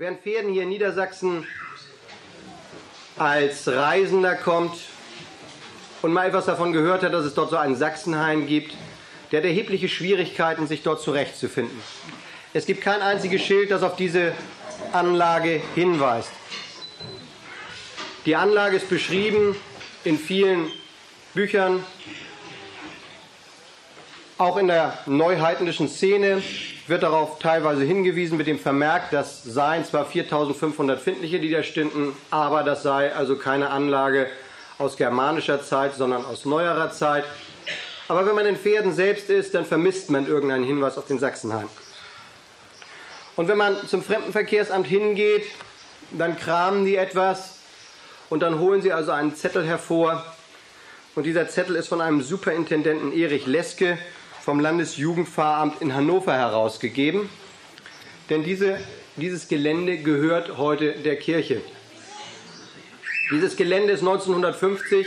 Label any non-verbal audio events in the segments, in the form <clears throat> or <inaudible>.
Wer in Pferden hier in Niedersachsen als Reisender kommt und mal etwas davon gehört hat, dass es dort so einen Sachsenhain gibt, der hat erhebliche Schwierigkeiten, sich dort zurechtzufinden. Es gibt kein einziges Schild, das auf diese Anlage hinweist. Die Anlage ist beschrieben in vielen Büchern, auch in der neuheidnischen Szene wird darauf teilweise hingewiesen mit dem Vermerk, das seien zwar 4500 Findliche, die da stünden, aber das sei also keine Anlage aus germanischer Zeit, sondern aus neuerer Zeit. Aber wenn man in Pferden selbst ist, dann vermisst man irgendeinen Hinweis auf den Sachsenheim. Und wenn man zum Fremdenverkehrsamt hingeht, dann kramen die etwas und dann holen sie also einen Zettel hervor. Und dieser Zettel ist von einem Superintendenten Erich Leske vom Landesjugendfahramt in Hannover herausgegeben. Denn diese, dieses Gelände gehört heute der Kirche. Dieses Gelände ist 1950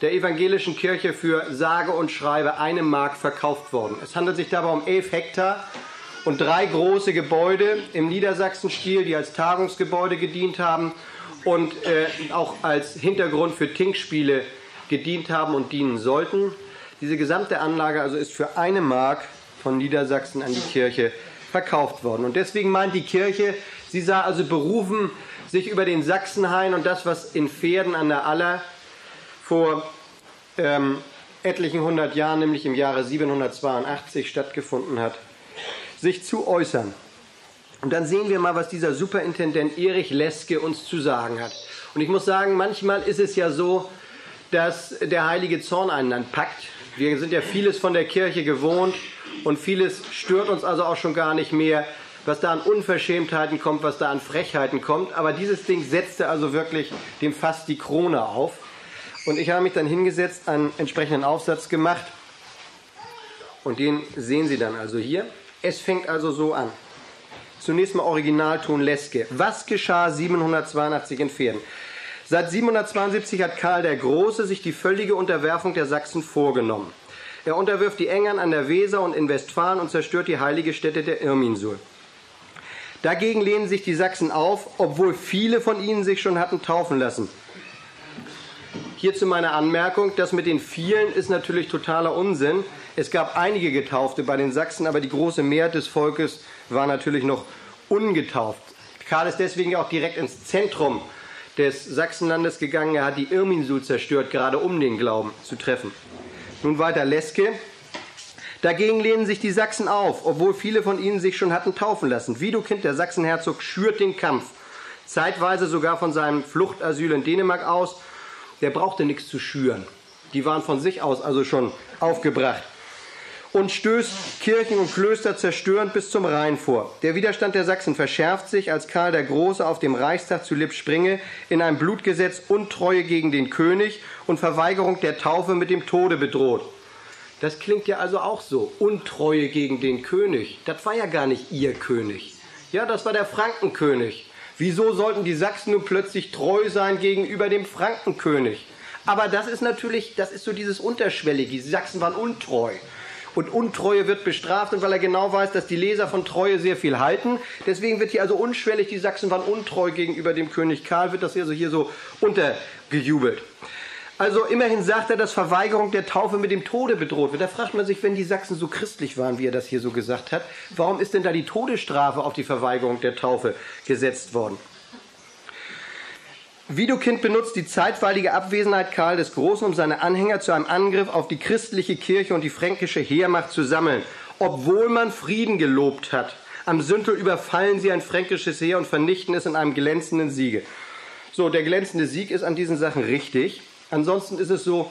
der evangelischen Kirche für sage und schreibe eine Mark verkauft worden. Es handelt sich dabei um elf Hektar und drei große Gebäude im Niedersachsen-Stil, die als Tagungsgebäude gedient haben und äh, auch als Hintergrund für Tinkspiele gedient haben und dienen sollten. Diese gesamte Anlage also ist für eine Mark von Niedersachsen an die Kirche verkauft worden. Und deswegen meint die Kirche, sie sei also berufen, sich über den Sachsenhain und das, was in Pferden an der Aller vor ähm, etlichen hundert Jahren, nämlich im Jahre 782 stattgefunden hat, sich zu äußern. Und dann sehen wir mal, was dieser Superintendent Erich Leske uns zu sagen hat. Und ich muss sagen, manchmal ist es ja so, dass der heilige Zorn einen dann packt wir sind ja vieles von der Kirche gewohnt und vieles stört uns also auch schon gar nicht mehr, was da an Unverschämtheiten kommt, was da an Frechheiten kommt. Aber dieses Ding setzte also wirklich dem Fass die Krone auf. Und ich habe mich dann hingesetzt, einen entsprechenden Aufsatz gemacht. Und den sehen Sie dann also hier. Es fängt also so an. Zunächst mal Originalton Leske. Was geschah 782 in Pferden? Seit 772 hat Karl der Große sich die völlige Unterwerfung der Sachsen vorgenommen. Er unterwirft die Engern an der Weser und in Westfalen und zerstört die heilige Stätte der Irminsul. Dagegen lehnen sich die Sachsen auf, obwohl viele von ihnen sich schon hatten taufen lassen. Hierzu meine Anmerkung, das mit den vielen ist natürlich totaler Unsinn. Es gab einige Getaufte bei den Sachsen, aber die große Mehrheit des Volkes war natürlich noch ungetauft. Karl ist deswegen auch direkt ins Zentrum des Sachsenlandes gegangen. Er hat die Irminsul zerstört, gerade um den Glauben zu treffen. Nun weiter Leske. Dagegen lehnen sich die Sachsen auf, obwohl viele von ihnen sich schon hatten taufen lassen. Widukind, der Sachsenherzog, schürt den Kampf. Zeitweise sogar von seinem Fluchtasyl in Dänemark aus. Der brauchte nichts zu schüren. Die waren von sich aus also schon aufgebracht und stößt Kirchen und Klöster zerstörend bis zum Rhein vor. Der Widerstand der Sachsen verschärft sich, als Karl der Große auf dem Reichstag zu Lippspringe in einem Blutgesetz Untreue gegen den König und Verweigerung der Taufe mit dem Tode bedroht. Das klingt ja also auch so. Untreue gegen den König. Das war ja gar nicht ihr König. Ja, das war der Frankenkönig. Wieso sollten die Sachsen nun plötzlich treu sein gegenüber dem Frankenkönig? Aber das ist natürlich, das ist so dieses Unterschwellige. Die Sachsen waren untreu. Und Untreue wird bestraft, und weil er genau weiß, dass die Leser von Treue sehr viel halten. Deswegen wird hier also unschwellig, die Sachsen waren untreu gegenüber dem König Karl, wird das also hier so untergejubelt. Also immerhin sagt er, dass Verweigerung der Taufe mit dem Tode bedroht wird. Da fragt man sich, wenn die Sachsen so christlich waren, wie er das hier so gesagt hat, warum ist denn da die Todesstrafe auf die Verweigerung der Taufe gesetzt worden? Widukind benutzt die zeitweilige Abwesenheit Karl des Großen, um seine Anhänger zu einem Angriff auf die christliche Kirche und die fränkische Heermacht zu sammeln, obwohl man Frieden gelobt hat. Am Sündel überfallen sie ein fränkisches Heer und vernichten es in einem glänzenden Siege. So, der glänzende Sieg ist an diesen Sachen richtig. Ansonsten ist es so,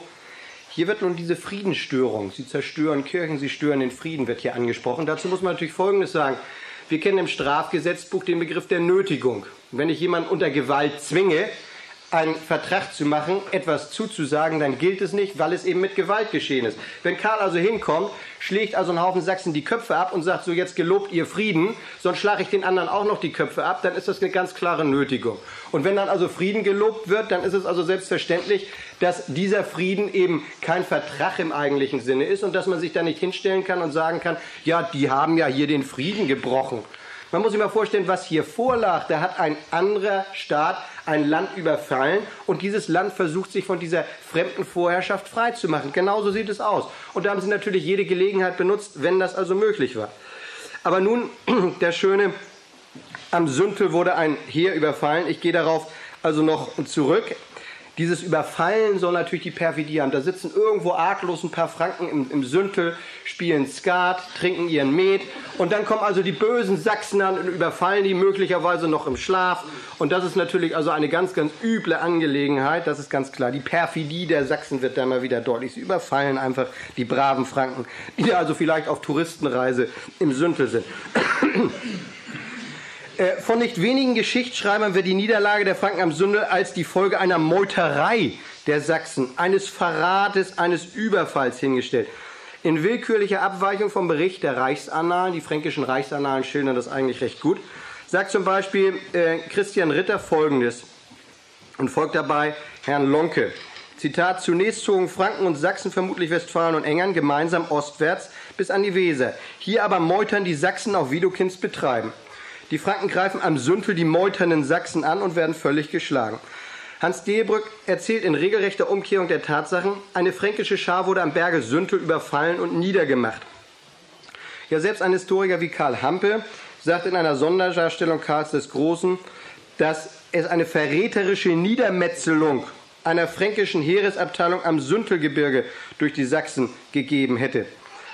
hier wird nun diese Friedensstörung, sie zerstören Kirchen, sie stören den Frieden, wird hier angesprochen. Dazu muss man natürlich Folgendes sagen. Wir kennen im Strafgesetzbuch den Begriff der Nötigung. Wenn ich jemanden unter Gewalt zwinge, einen Vertrag zu machen, etwas zuzusagen, dann gilt es nicht, weil es eben mit Gewalt geschehen ist. Wenn Karl also hinkommt, schlägt also ein Haufen Sachsen die Köpfe ab und sagt, so jetzt gelobt ihr Frieden, sonst schlage ich den anderen auch noch die Köpfe ab, dann ist das eine ganz klare Nötigung. Und wenn dann also Frieden gelobt wird, dann ist es also selbstverständlich, dass dieser Frieden eben kein Vertrag im eigentlichen Sinne ist und dass man sich da nicht hinstellen kann und sagen kann, ja, die haben ja hier den Frieden gebrochen. Man muss sich mal vorstellen, was hier vorlag. Da hat ein anderer Staat ein Land überfallen und dieses Land versucht sich von dieser fremden Vorherrschaft freizumachen. Genauso sieht es aus. Und da haben sie natürlich jede Gelegenheit benutzt, wenn das also möglich war. Aber nun <clears throat> der schöne, am Süntel wurde ein Heer überfallen. Ich gehe darauf also noch zurück. Dieses Überfallen soll natürlich die Perfidie haben. Da sitzen irgendwo arglos ein paar Franken im, im Süntel, spielen Skat, trinken ihren Met und dann kommen also die bösen Sachsen an und überfallen die möglicherweise noch im Schlaf. Und das ist natürlich also eine ganz, ganz üble Angelegenheit, das ist ganz klar. Die Perfidie der Sachsen wird da mal wieder deutlich. Sie überfallen einfach die braven Franken, die also vielleicht auf Touristenreise im Süntel sind. Äh, von nicht wenigen Geschichtsschreibern wird die Niederlage der Franken am Sünde als die Folge einer Meuterei der Sachsen, eines Verrates, eines Überfalls hingestellt. In willkürlicher Abweichung vom Bericht der Reichsannalen, die fränkischen Reichsannalen schildern das eigentlich recht gut, sagt zum Beispiel äh, Christian Ritter folgendes und folgt dabei Herrn Lonke. Zitat, zunächst zogen Franken und Sachsen, vermutlich Westfalen und Engern, gemeinsam ostwärts bis an die Weser. Hier aber meutern die Sachsen auf Widokins betreiben. Die Franken greifen am Süntel die meuternden Sachsen an und werden völlig geschlagen. Hans Debrück erzählt in regelrechter Umkehrung der Tatsachen, eine fränkische Schar wurde am Berge Süntel überfallen und niedergemacht. Ja, selbst ein Historiker wie Karl Hampe sagt in einer Sonderdarstellung Karls des Großen, dass es eine verräterische Niedermetzelung einer fränkischen Heeresabteilung am Süntelgebirge durch die Sachsen gegeben hätte.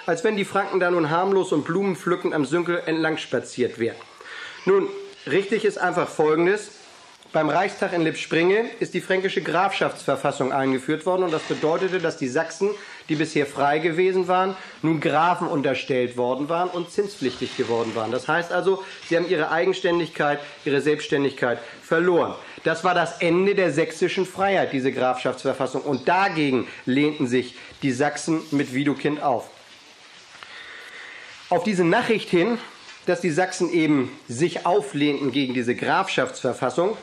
Als wenn die Franken da nun harmlos und blumenpflückend am Sünkel entlang spaziert wären. Nun, richtig ist einfach Folgendes. Beim Reichstag in Lippspringe ist die fränkische Grafschaftsverfassung eingeführt worden und das bedeutete, dass die Sachsen, die bisher frei gewesen waren, nun Grafen unterstellt worden waren und zinspflichtig geworden waren. Das heißt also, sie haben ihre Eigenständigkeit, ihre Selbstständigkeit verloren. Das war das Ende der sächsischen Freiheit, diese Grafschaftsverfassung. Und dagegen lehnten sich die Sachsen mit Widukind auf. Auf diese Nachricht hin dass die Sachsen eben sich auflehnten gegen diese Grafschaftsverfassung,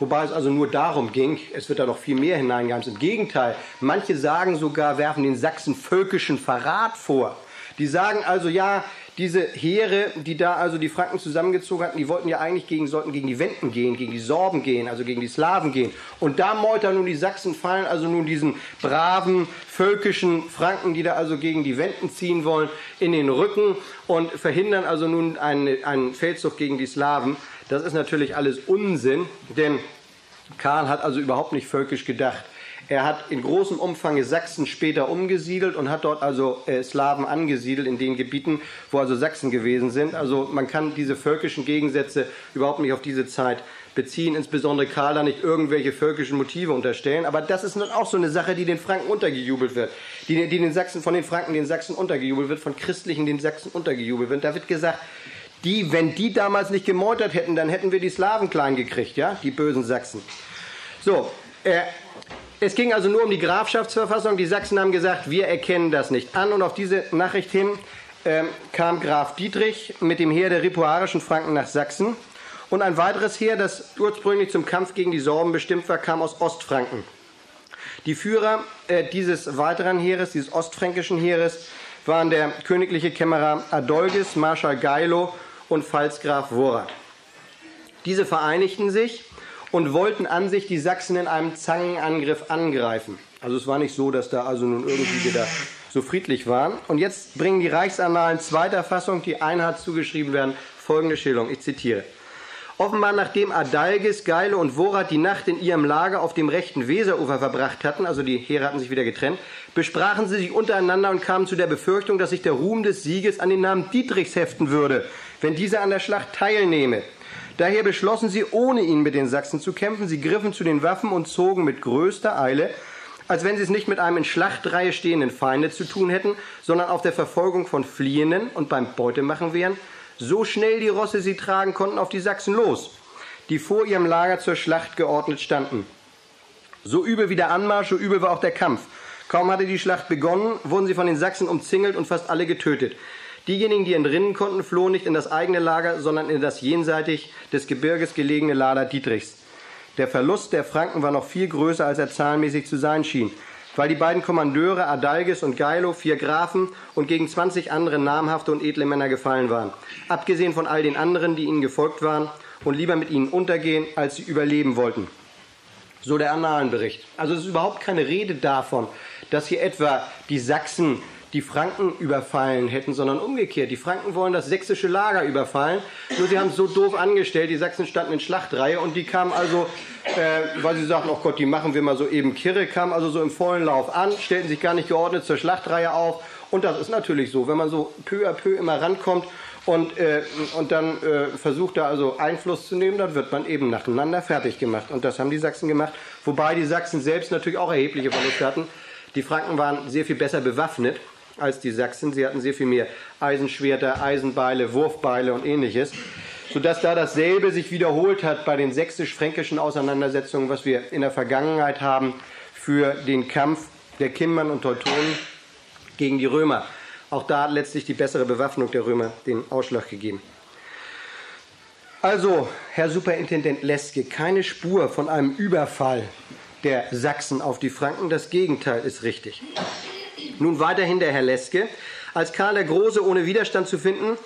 wobei es also nur darum ging, es wird da noch viel mehr hineingegangen. Im Gegenteil, manche sagen sogar, werfen den Sachsen völkischen Verrat vor. Die sagen also, ja, diese Heere, die da also die Franken zusammengezogen hatten, die wollten ja eigentlich gegen, sollten gegen die Wenden gehen, gegen die Sorben gehen, also gegen die Slawen gehen. Und da meutern nun die Sachsen fallen also nun diesen braven, völkischen Franken, die da also gegen die Wenden ziehen wollen, in den Rücken und verhindern also nun einen, einen Feldzug gegen die Slawen. Das ist natürlich alles Unsinn, denn Karl hat also überhaupt nicht völkisch gedacht. Er hat in großem Umfang Sachsen später umgesiedelt und hat dort also äh, Slawen angesiedelt in den Gebieten, wo also Sachsen gewesen sind. Also man kann diese völkischen Gegensätze überhaupt nicht auf diese Zeit beziehen, insbesondere Karl da nicht irgendwelche völkischen Motive unterstellen. Aber das ist auch so eine Sache, die den Franken untergejubelt wird, die, die den Sachsen von den Franken den Sachsen untergejubelt wird, von Christlichen den Sachsen untergejubelt wird. Da wird gesagt, die, wenn die damals nicht gemeutert hätten, dann hätten wir die Slawen klein gekriegt, ja, die bösen Sachsen. So, äh, es ging also nur um die Grafschaftsverfassung. Die Sachsen haben gesagt, wir erkennen das nicht an. Und auf diese Nachricht hin äh, kam Graf Dietrich mit dem Heer der ripuarischen Franken nach Sachsen. Und ein weiteres Heer, das ursprünglich zum Kampf gegen die Sorben bestimmt war, kam aus Ostfranken. Die Führer äh, dieses weiteren Heeres, dieses ostfränkischen Heeres, waren der königliche Kämmerer Adolgis, Marschall Geilo und Pfalzgraf Worat. Diese vereinigten sich und wollten an sich die Sachsen in einem Zangenangriff angreifen. Also es war nicht so, dass da also nun irgendwie wieder so friedlich waren. Und jetzt bringen die Reichsannalen zweiter Fassung, die Einheit zugeschrieben werden, folgende Schilderung. Ich zitiere. Offenbar nachdem Adalgis, Geile und Worat die Nacht in ihrem Lager auf dem rechten Weserufer verbracht hatten, also die Heere hatten sich wieder getrennt, besprachen sie sich untereinander und kamen zu der Befürchtung, dass sich der Ruhm des Sieges an den Namen Dietrichs heften würde, wenn dieser an der Schlacht teilnehme. Daher beschlossen sie, ohne ihn mit den Sachsen zu kämpfen. Sie griffen zu den Waffen und zogen mit größter Eile, als wenn sie es nicht mit einem in Schlachtreihe stehenden Feinde zu tun hätten, sondern auf der Verfolgung von Fliehenden und beim Beutemachen wären, so schnell die Rosse sie tragen konnten, auf die Sachsen los, die vor ihrem Lager zur Schlacht geordnet standen. So übel wie der Anmarsch, so übel war auch der Kampf. Kaum hatte die Schlacht begonnen, wurden sie von den Sachsen umzingelt und fast alle getötet. Diejenigen, die entrinnen konnten, flohen nicht in das eigene Lager, sondern in das jenseitig des Gebirges gelegene Lager Dietrichs. Der Verlust der Franken war noch viel größer, als er zahlenmäßig zu sein schien. weil die beiden Kommandeure Adalgis und Geilo, vier Grafen und gegen 20 andere namhafte und edle Männer gefallen waren. Abgesehen von all den anderen, die ihnen gefolgt waren und lieber mit ihnen untergehen, als sie überleben wollten. So der Annalenbericht. Also es ist überhaupt keine Rede davon, dass hier etwa die Sachsen die Franken überfallen hätten, sondern umgekehrt. Die Franken wollen das sächsische Lager überfallen. Nur sie haben es so doof angestellt. Die Sachsen standen in Schlachtreihe und die kamen also, äh, weil sie sagten, oh Gott, die machen wir mal so eben Kirre, kamen also so im vollen Lauf an, stellten sich gar nicht geordnet zur Schlachtreihe auf. Und das ist natürlich so, wenn man so peu à peu immer rankommt und, äh, und dann äh, versucht da also Einfluss zu nehmen, dann wird man eben nacheinander fertig gemacht. Und das haben die Sachsen gemacht, wobei die Sachsen selbst natürlich auch erhebliche Verluste hatten. Die Franken waren sehr viel besser bewaffnet als die Sachsen. Sie hatten sehr viel mehr Eisenschwerter, Eisenbeile, Wurfbeile und ähnliches, sodass da dasselbe sich wiederholt hat bei den sächsisch-fränkischen Auseinandersetzungen, was wir in der Vergangenheit haben für den Kampf der Kimmern und Teutonen gegen die Römer. Auch da hat letztlich die bessere Bewaffnung der Römer den Ausschlag gegeben. Also, Herr Superintendent Leske, keine Spur von einem Überfall der Sachsen auf die Franken. Das Gegenteil ist richtig. Nun weiterhin der Herr Leske. Als Karl der Große ohne Widerstand zu finden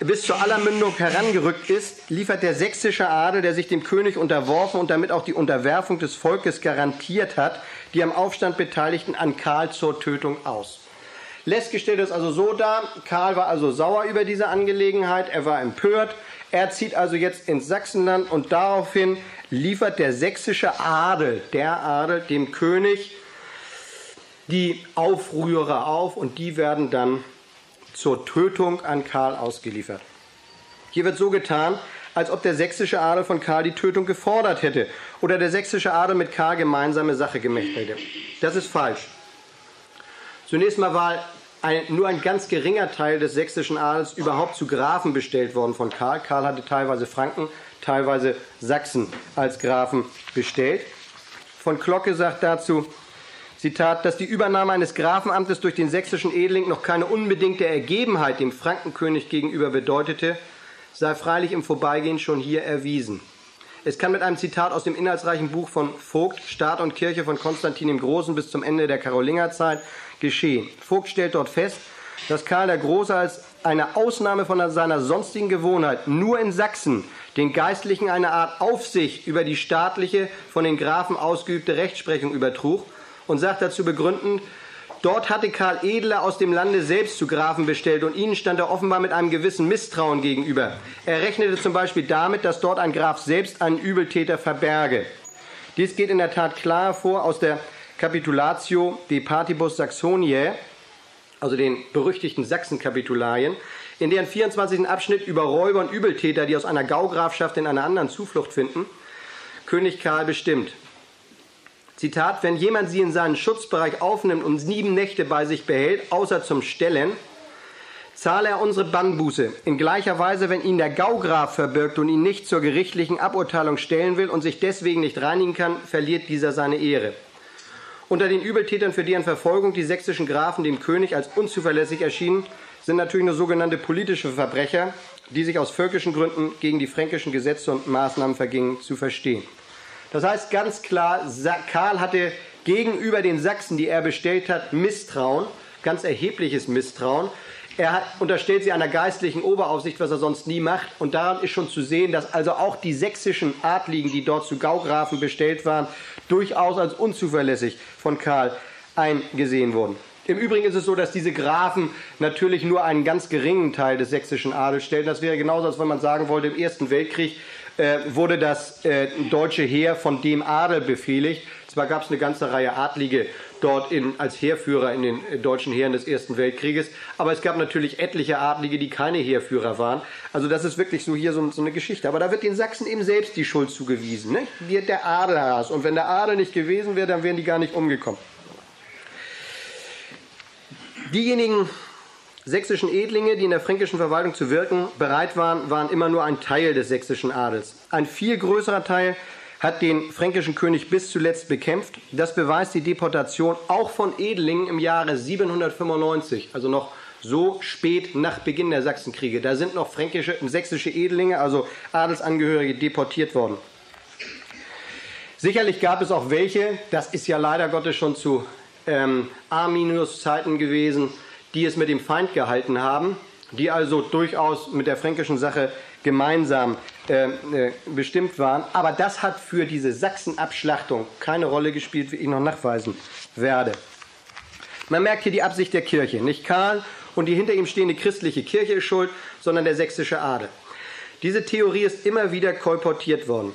bis zur Allermündung herangerückt ist, liefert der sächsische Adel, der sich dem König unterworfen und damit auch die Unterwerfung des Volkes garantiert hat, die am Aufstand Beteiligten an Karl zur Tötung aus. Leske stellt es also so dar, Karl war also sauer über diese Angelegenheit, er war empört, er zieht also jetzt ins Sachsenland und daraufhin liefert der sächsische Adel, der Adel, dem König die Aufrührer auf und die werden dann zur Tötung an Karl ausgeliefert. Hier wird so getan, als ob der sächsische Adel von Karl die Tötung gefordert hätte oder der sächsische Adel mit Karl gemeinsame Sache gemacht hätte. Das ist falsch. Zunächst mal war ein, nur ein ganz geringer Teil des sächsischen Adels überhaupt zu Grafen bestellt worden von Karl. Karl hatte teilweise Franken, teilweise Sachsen als Grafen bestellt. Von Glocke sagt dazu, Zitat, dass die Übernahme eines Grafenamtes durch den sächsischen Edeling noch keine unbedingte Ergebenheit dem Frankenkönig gegenüber bedeutete, sei freilich im Vorbeigehen schon hier erwiesen. Es kann mit einem Zitat aus dem inhaltsreichen Buch von Vogt, Staat und Kirche von Konstantin dem Großen bis zum Ende der Karolingerzeit geschehen. Vogt stellt dort fest, dass Karl der Große als eine Ausnahme von seiner sonstigen Gewohnheit nur in Sachsen den Geistlichen eine Art Aufsicht über die staatliche, von den Grafen ausgeübte Rechtsprechung übertrug und sagt dazu begründend, Dort hatte Karl Edler aus dem Lande selbst zu Grafen bestellt und ihnen stand er offenbar mit einem gewissen Misstrauen gegenüber. Er rechnete zum Beispiel damit, dass dort ein Graf selbst einen Übeltäter verberge. Dies geht in der Tat klar hervor aus der Capitulatio de Partibus Saxoniae, also den berüchtigten Sachsenkapitularien, in deren 24. Abschnitt über Räuber und Übeltäter, die aus einer Gaugrafschaft in einer anderen Zuflucht finden, König Karl bestimmt. Zitat, wenn jemand sie in seinen Schutzbereich aufnimmt und sieben Nächte bei sich behält, außer zum Stellen, zahle er unsere Bannbuße. In gleicher Weise, wenn ihn der Gaugraf verbirgt und ihn nicht zur gerichtlichen Aburteilung stellen will und sich deswegen nicht reinigen kann, verliert dieser seine Ehre. Unter den Übeltätern, für deren Verfolgung die sächsischen Grafen dem König als unzuverlässig erschienen, sind natürlich nur sogenannte politische Verbrecher, die sich aus völkischen Gründen gegen die fränkischen Gesetze und Maßnahmen vergingen, zu verstehen. Das heißt ganz klar, Karl hatte gegenüber den Sachsen, die er bestellt hat, Misstrauen, ganz erhebliches Misstrauen. Er hat, unterstellt sie einer geistlichen Oberaufsicht, was er sonst nie macht. Und daran ist schon zu sehen, dass also auch die sächsischen Adligen, die dort zu Gaugrafen bestellt waren, durchaus als unzuverlässig von Karl eingesehen wurden. Im Übrigen ist es so, dass diese Grafen natürlich nur einen ganz geringen Teil des sächsischen Adels stellen. Das wäre genauso, als wenn man sagen wollte, im Ersten Weltkrieg äh, wurde das äh, deutsche Heer von dem Adel befehligt. Zwar gab es eine ganze Reihe Adlige dort in, als Heerführer in den äh, deutschen Heeren des Ersten Weltkrieges, aber es gab natürlich etliche Adlige, die keine Heerführer waren. Also das ist wirklich so hier so, so eine Geschichte. Aber da wird den Sachsen eben selbst die Schuld zugewiesen. Ne? Wird der Adel has. Und wenn der Adel nicht gewesen wäre, dann wären die gar nicht umgekommen. Diejenigen, sächsischen Edlinge, die in der fränkischen Verwaltung zu wirken bereit waren, waren immer nur ein Teil des sächsischen Adels. Ein viel größerer Teil hat den fränkischen König bis zuletzt bekämpft. Das beweist die Deportation auch von Edlingen im Jahre 795, also noch so spät nach Beginn der Sachsenkriege. Da sind noch fränkische, sächsische Edelinge, also Adelsangehörige, deportiert worden. Sicherlich gab es auch welche, das ist ja leider Gottes schon zu ähm, Arminius-Zeiten gewesen, die es mit dem Feind gehalten haben, die also durchaus mit der fränkischen Sache gemeinsam äh, äh, bestimmt waren. Aber das hat für diese Sachsenabschlachtung keine Rolle gespielt, wie ich noch nachweisen werde. Man merkt hier die Absicht der Kirche. Nicht Karl und die hinter ihm stehende christliche Kirche ist schuld, sondern der sächsische Adel. Diese Theorie ist immer wieder kolportiert worden.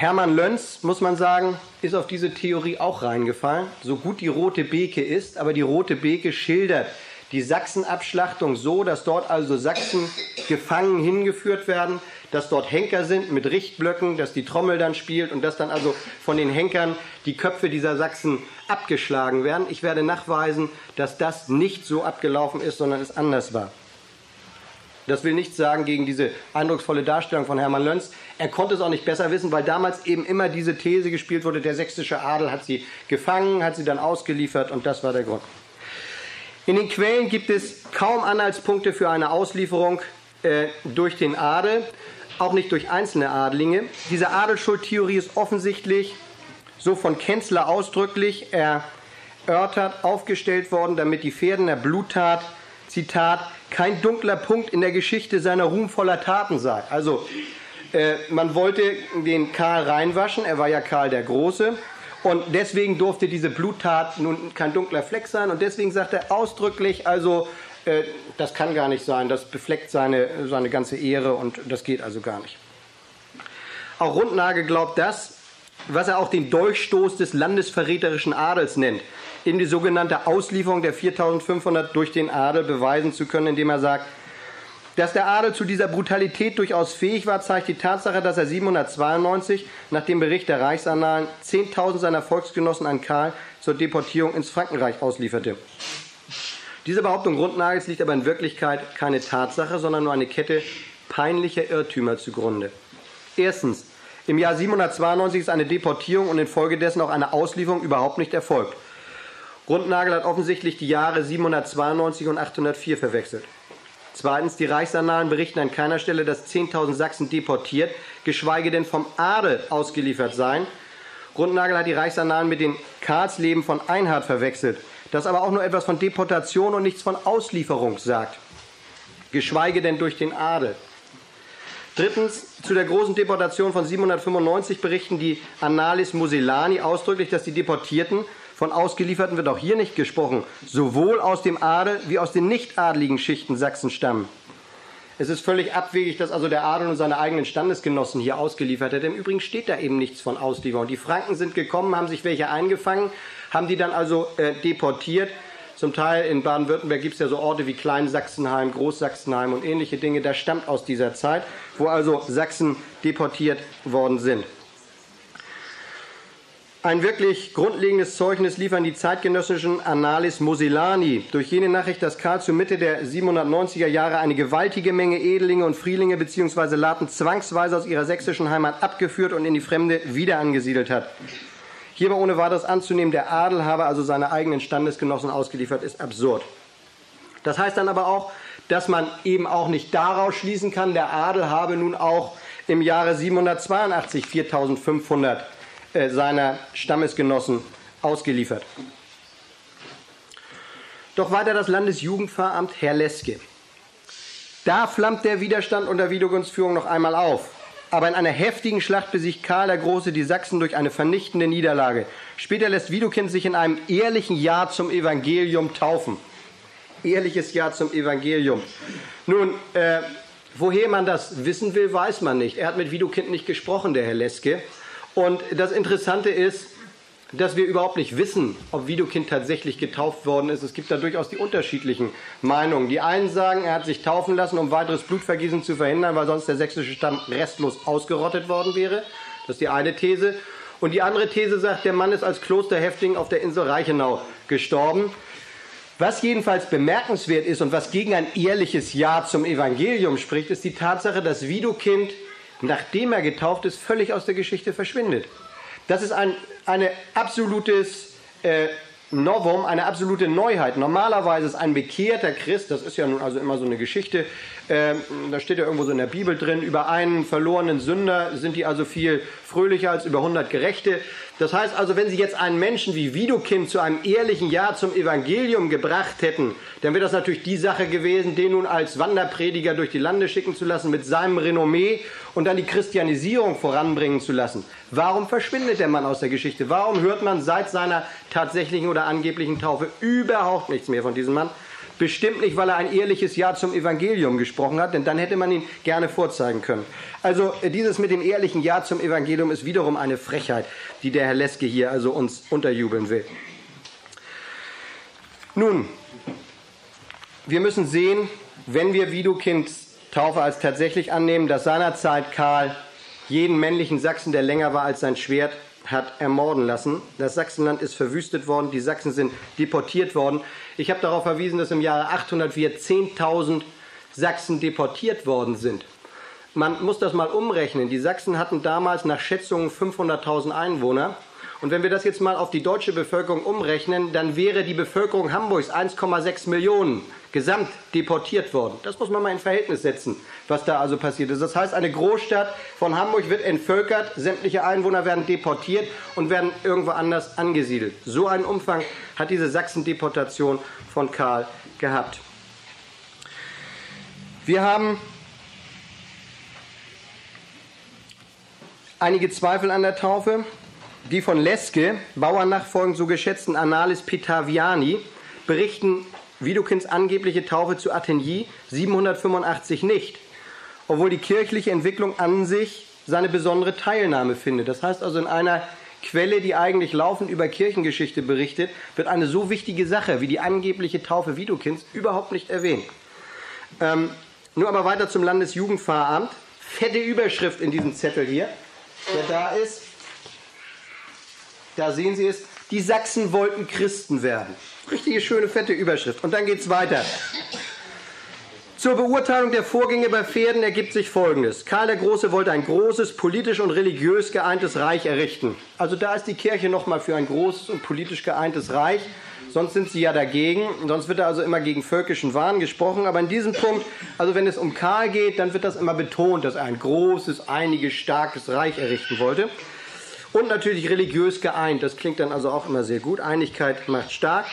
Hermann Löns, muss man sagen, ist auf diese Theorie auch reingefallen. So gut die Rote Beke ist, aber die Rote Beke schildert die Sachsenabschlachtung so, dass dort also Sachsen gefangen hingeführt werden, dass dort Henker sind mit Richtblöcken, dass die Trommel dann spielt und dass dann also von den Henkern die Köpfe dieser Sachsen abgeschlagen werden. Ich werde nachweisen, dass das nicht so abgelaufen ist, sondern es anders war. Das will nichts sagen gegen diese eindrucksvolle Darstellung von Hermann Löns. Er konnte es auch nicht besser wissen, weil damals eben immer diese These gespielt wurde, der sächsische Adel hat sie gefangen, hat sie dann ausgeliefert und das war der Grund. In den Quellen gibt es kaum Anhaltspunkte für eine Auslieferung äh, durch den Adel, auch nicht durch einzelne Adlinge. Diese Adelschuldtheorie ist offensichtlich so von Kenzler ausdrücklich erörtert, aufgestellt worden, damit die Pferdener Bluttat, Zitat, kein dunkler Punkt in der Geschichte seiner ruhmvoller Taten sei. Also äh, man wollte den Karl reinwaschen, er war ja Karl der Große. Und deswegen durfte diese Bluttat nun kein dunkler Fleck sein. Und deswegen sagt er ausdrücklich, also äh, das kann gar nicht sein, das befleckt seine, seine ganze Ehre und das geht also gar nicht. Auch Rundnagel glaubt das, was er auch den Dolchstoß des landesverräterischen Adels nennt, eben die sogenannte Auslieferung der 4500 durch den Adel beweisen zu können, indem er sagt, dass der Adel zu dieser Brutalität durchaus fähig war, zeigt die Tatsache, dass er 792 nach dem Bericht der Reichsannalen 10.000 seiner Volksgenossen an Karl zur Deportierung ins Frankenreich auslieferte. Diese Behauptung Grundnagels liegt aber in Wirklichkeit keine Tatsache, sondern nur eine Kette peinlicher Irrtümer zugrunde. Erstens, im Jahr 792 ist eine Deportierung und infolgedessen auch eine Auslieferung überhaupt nicht erfolgt. Grundnagel hat offensichtlich die Jahre 792 und 804 verwechselt. Zweitens, die Reichsannalen berichten an keiner Stelle, dass 10.000 Sachsen deportiert, geschweige denn vom Adel ausgeliefert seien. Grundnagel hat die Reichsannalen mit den Karlsleben von Einhard verwechselt, das aber auch nur etwas von Deportation und nichts von Auslieferung sagt, geschweige denn durch den Adel. Drittens, zu der großen Deportation von 795 berichten die Annalis Muselani ausdrücklich, dass die Deportierten von Ausgelieferten wird auch hier nicht gesprochen, sowohl aus dem Adel wie aus den nicht adligen Schichten Sachsen stammen. Es ist völlig abwegig, dass also der Adel und seine eigenen Standesgenossen hier ausgeliefert hat. Im Übrigen steht da eben nichts von Auslieferung. Die Franken sind gekommen, haben sich welche eingefangen, haben die dann also äh, deportiert. Zum Teil in Baden-Württemberg gibt es ja so Orte wie Kleinsachsenheim, Großsachsenheim und ähnliche Dinge. Das stammt aus dieser Zeit, wo also Sachsen deportiert worden sind. Ein wirklich grundlegendes Zeugnis liefern die zeitgenössischen Annalis Moselani durch jene Nachricht, dass Karl zur Mitte der 790er Jahre eine gewaltige Menge Edelinge und Frielinge bzw. Laten zwangsweise aus ihrer sächsischen Heimat abgeführt und in die Fremde wieder angesiedelt hat. Hierbei ohne weiteres anzunehmen, der Adel habe also seine eigenen Standesgenossen ausgeliefert, ist absurd. Das heißt dann aber auch, dass man eben auch nicht daraus schließen kann, der Adel habe nun auch im Jahre 782 4500 äh, seiner Stammesgenossen ausgeliefert. Doch weiter das Landesjugendpfarramt Herr Leske. Da flammt der Widerstand unter Widugundsführung noch einmal auf. Aber in einer heftigen Schlacht besiegt Karl der Große die Sachsen durch eine vernichtende Niederlage. Später lässt Widukind sich in einem ehrlichen Ja zum Evangelium taufen. Ehrliches Ja zum Evangelium. Nun, äh, woher man das wissen will, weiß man nicht. Er hat mit Widukind nicht gesprochen, der Herr Leske. Und das Interessante ist, dass wir überhaupt nicht wissen, ob Widukind tatsächlich getauft worden ist. Es gibt da durchaus die unterschiedlichen Meinungen. Die einen sagen, er hat sich taufen lassen, um weiteres Blutvergießen zu verhindern, weil sonst der sächsische Stamm restlos ausgerottet worden wäre. Das ist die eine These. Und die andere These sagt, der Mann ist als Klosterhäftling auf der Insel Reichenau gestorben. Was jedenfalls bemerkenswert ist und was gegen ein ehrliches Ja zum Evangelium spricht, ist die Tatsache, dass Widukind nachdem er getauft ist, völlig aus der Geschichte verschwindet. Das ist ein eine absolutes äh, Novum, eine absolute Neuheit. Normalerweise ist ein bekehrter Christ, das ist ja nun also immer so eine Geschichte, Ähm, da steht ja irgendwo so in der Bibel drin, über einen verlorenen Sünder sind die also viel fröhlicher als über 100 Gerechte. Das heißt also, wenn Sie jetzt einen Menschen wie Widukind zu einem ehrlichen Ja zum Evangelium gebracht hätten, dann wäre das natürlich die Sache gewesen, den nun als Wanderprediger durch die Lande schicken zu lassen mit seinem Renommee und dann die Christianisierung voranbringen zu lassen. Warum verschwindet der Mann aus der Geschichte? Warum hört man seit seiner tatsächlichen oder angeblichen Taufe überhaupt nichts mehr von diesem Mann? Bestimmt nicht, weil er ein ehrliches Ja zum Evangelium gesprochen hat, denn dann hätte man ihn gerne vorzeigen können. Also äh, dieses mit dem ehrlichen Ja zum Evangelium ist wiederum eine Frechheit, die der Herr Leske hier also uns unterjubeln will. Nun, wir müssen sehen, wenn wir Widukinds Taufe als tatsächlich annehmen, dass seinerzeit Karl jeden männlichen Sachsen, der länger war als sein Schwert, hat ermorden lassen. Das Sachsenland ist verwüstet worden, die Sachsen sind deportiert worden. Ich habe darauf verwiesen, dass im Jahre 804 10.000 Sachsen deportiert worden sind. Man muss das mal umrechnen. Die Sachsen hatten damals nach Schätzungen 500.000 Einwohner. Und wenn wir das jetzt mal auf die deutsche Bevölkerung umrechnen, dann wäre die Bevölkerung Hamburgs 1,6 Millionen gesamt deportiert worden. Das muss man mal in Verhältnis setzen, was da also passiert ist. Das heißt, eine Großstadt von Hamburg wird entvölkert, sämtliche Einwohner werden deportiert und werden irgendwo anders angesiedelt. So einen Umfang hat diese Sachsendeportation von Karl gehabt. Wir haben einige Zweifel an der Taufe. Die von Leske, Bauernnachfolgend so geschätzten Annales Petaviani, berichten Widukins angebliche Taufe zu Athénée 785 nicht, obwohl die kirchliche Entwicklung an sich seine besondere Teilnahme findet. Das heißt also in einer Quelle, die eigentlich laufend über Kirchengeschichte berichtet, wird eine so wichtige Sache wie die angebliche Taufe Widukins überhaupt nicht erwähnt. Ähm, nur aber weiter zum Landesjugendpfarramt. Fette Überschrift in diesem Zettel hier, der da ist. Da sehen Sie es. Die Sachsen wollten Christen werden. Richtige schöne fette Überschrift. Und dann geht es weiter. Zur Beurteilung der Vorgänge bei Pferden ergibt sich Folgendes. Karl der Große wollte ein großes, politisch und religiös geeintes Reich errichten. Also da ist die Kirche nochmal für ein großes und politisch geeintes Reich. Sonst sind sie ja dagegen. Sonst wird da also immer gegen völkischen Wahn gesprochen. Aber in diesem Punkt, also wenn es um Karl geht, dann wird das immer betont, dass er ein großes, einiges, starkes Reich errichten wollte. Und natürlich religiös geeint. Das klingt dann also auch immer sehr gut. Einigkeit macht stark